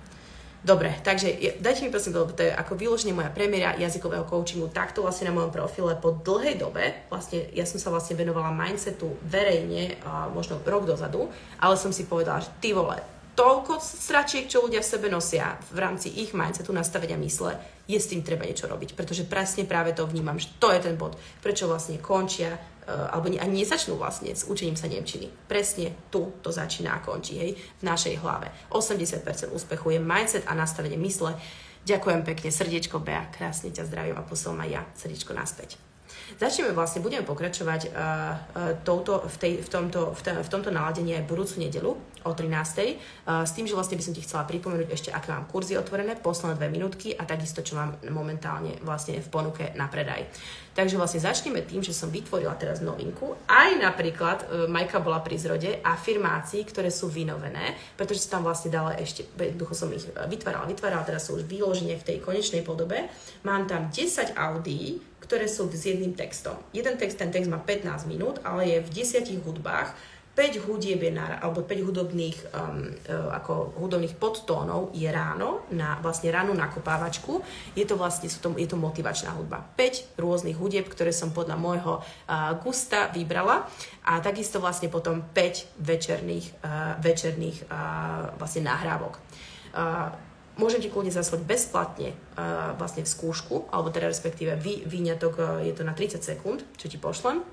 Dobre, takže dajte mi prosím, lebo to je ako vyloženie moja premiéra jazykového coachingu takto vlastne na mojom profile po dlhej dobe. Vlastne ja som sa vlastne venovala mindsetu verejne, a možno rok dozadu, ale som si povedala, že ty vole, toľko stračiek, čo ľudia v sebe nosia v rámci ich mindsetu, nastavenia mysle, je s tým treba niečo robiť. Pretože presne práve to vnímam, že to je ten bod, prečo vlastne končia alebo ani nezačnú vlastne s učením sa Nemčiny. Presne tu to začína a končí, hej, v našej hlave. 80% úspechu je mindset a nastavenie mysle. Ďakujem pekne, srdiečko Bea, krásne ťa zdravím a posielam aj ja srdiečko naspäť. Začneme vlastne, budeme pokračovať uh, touto, v, tej, v, tomto, v, te, v tomto naladení aj budúcu nedelu o 13. Uh, s tým, že vlastne by som ti chcela pripomenúť ešte, aké mám kurzy otvorené, posledné dve minútky a takisto, čo mám momentálne vlastne v ponuke na predaj. Takže vlastne začneme tým, že som vytvorila teraz novinku. Aj napríklad, uh, Majka bola pri zrode afirmácií, ktoré sú vynovené, pretože som tam vlastne dala ešte, jednoducho som ich vytvárala, vytvárala, teraz sú už vyloženie v tej konečnej podobe. Mám tam 10 audií, ktoré sú s jedným textom. Jeden text, ten text má 15 minút, ale je v 10 hudbách. 5 hudieb je na, alebo 5 hudobných, um, uh, ako hudobných podtónov je ráno, na vlastne ránu nakopávačku. Je to vlastne, sú to, je to motivačná hudba. 5 rôznych hudieb, ktoré som podľa môjho uh, gusta vybrala a takisto vlastne potom 5 večerných, uh, večerných uh, vlastne nahrávok. Uh, môžem ti kľudne zaslať bezplatne uh, vlastne v skúšku, alebo teda respektíve vy, výňatok uh, je to na 30 sekúnd, čo ti pošlem.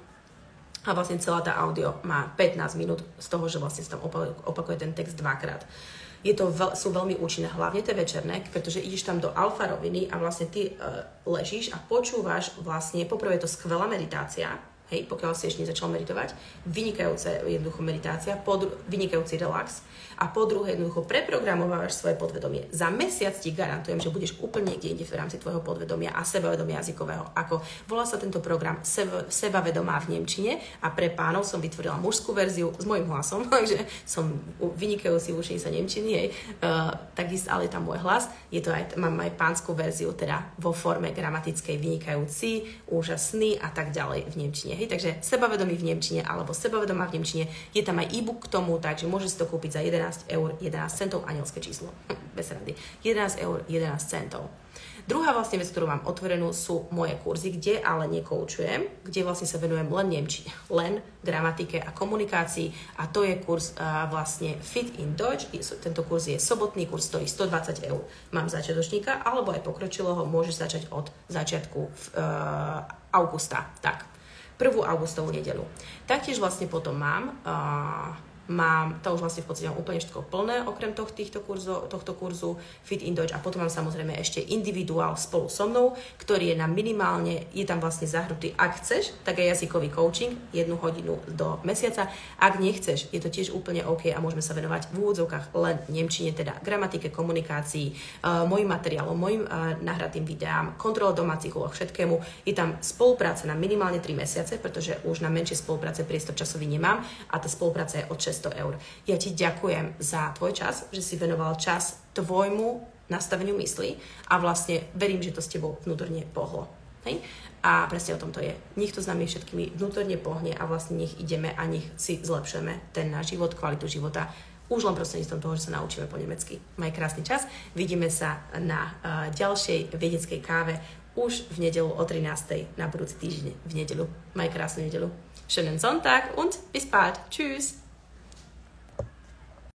a vlastne celá tá audio má 15 minút z toho, že vlastne sa tam opakuje ten text dvakrát. Je to veľ, sú veľmi účinné, hlavne tie večerné, pretože ideš tam do alfa roviny a vlastne ty uh, ležíš a počúvaš vlastne, poprvé je to skvelá meditácia, hej, pokiaľ si ešte nezačal meditovať, vynikajúce jednoducho meditácia, pod, vynikajúci relax, a po druhé jednoducho preprogramovávaš svoje podvedomie. Za mesiac ti garantujem, že budeš úplne niekde inde v rámci tvojho podvedomia a sebavedomia jazykového. Ako volá sa tento program Seba, Sebavedomá v Nemčine a pre pánov som vytvorila mužskú verziu s mojim hlasom, *laughs* takže som vynikajúci učení sa Nemčiny, hej. Uh, takisto, ale tam môj hlas. Je to aj, mám aj pánsku verziu, teda vo forme gramatickej vynikajúci, úžasný a tak ďalej v Nemčine. Hej. Takže sebavedomý v Nemčine alebo sebavedomá v Nemčine. Je tam aj e-book k tomu, takže môžeš to kúpiť za 11 11 eur 11 centov, anielské číslo, bez rady. 11 eur 11 centov. Druhá vlastne vec, ktorú mám otvorenú, sú moje kurzy, kde ale nekoučujem, kde vlastne sa venujem len nemčine, len gramatike a komunikácii a to je kurz uh, vlastne Fit in Deutsch. Tento kurz je sobotný kurz, stojí 120 eur. Mám začiatočníka alebo aj pokročilého, môžeš začať od začiatku uh, augusta. Tak, prvú augustovú nedelu. Taktiež vlastne potom mám uh, mám, to už vlastne v podstate mám úplne všetko plné, okrem toh, kurzo, tohto kurzu Fit in Deutsch a potom mám samozrejme ešte individuál spolu so mnou, ktorý je na minimálne, je tam vlastne zahrnutý, ak chceš, tak aj jazykový coaching, jednu hodinu do mesiaca, ak nechceš, je to tiež úplne OK a môžeme sa venovať v úvodzovkách len Nemčine, teda gramatike, komunikácii, uh, mojim materiálom, mojim uh, nahratým videám, kontrole domácich úloh, všetkému. Je tam spolupráca na minimálne 3 mesiace, pretože už na menšie spolupráce priestor časový nemám a tá spolupráca je od 600 eur. Ja ti ďakujem za tvoj čas, že si venoval čas tvojmu nastaveniu mysli a vlastne verím, že to s tebou vnútorne pohlo. Hej? A presne o tom to je. Nech to s nami všetkými vnútorne pohne a vlastne nech ideme a nech si zlepšujeme ten náš život, kvalitu života už len prostredníctvom toho, že sa naučíme po nemecky. Maj krásny čas. Vidíme sa na uh, ďalšej vedeckej káve už v nedelu o 13. na budúci týždeň v nedelu. Maj krásnu nedelu. Schönen Sonntag und bis bald. Tschüss.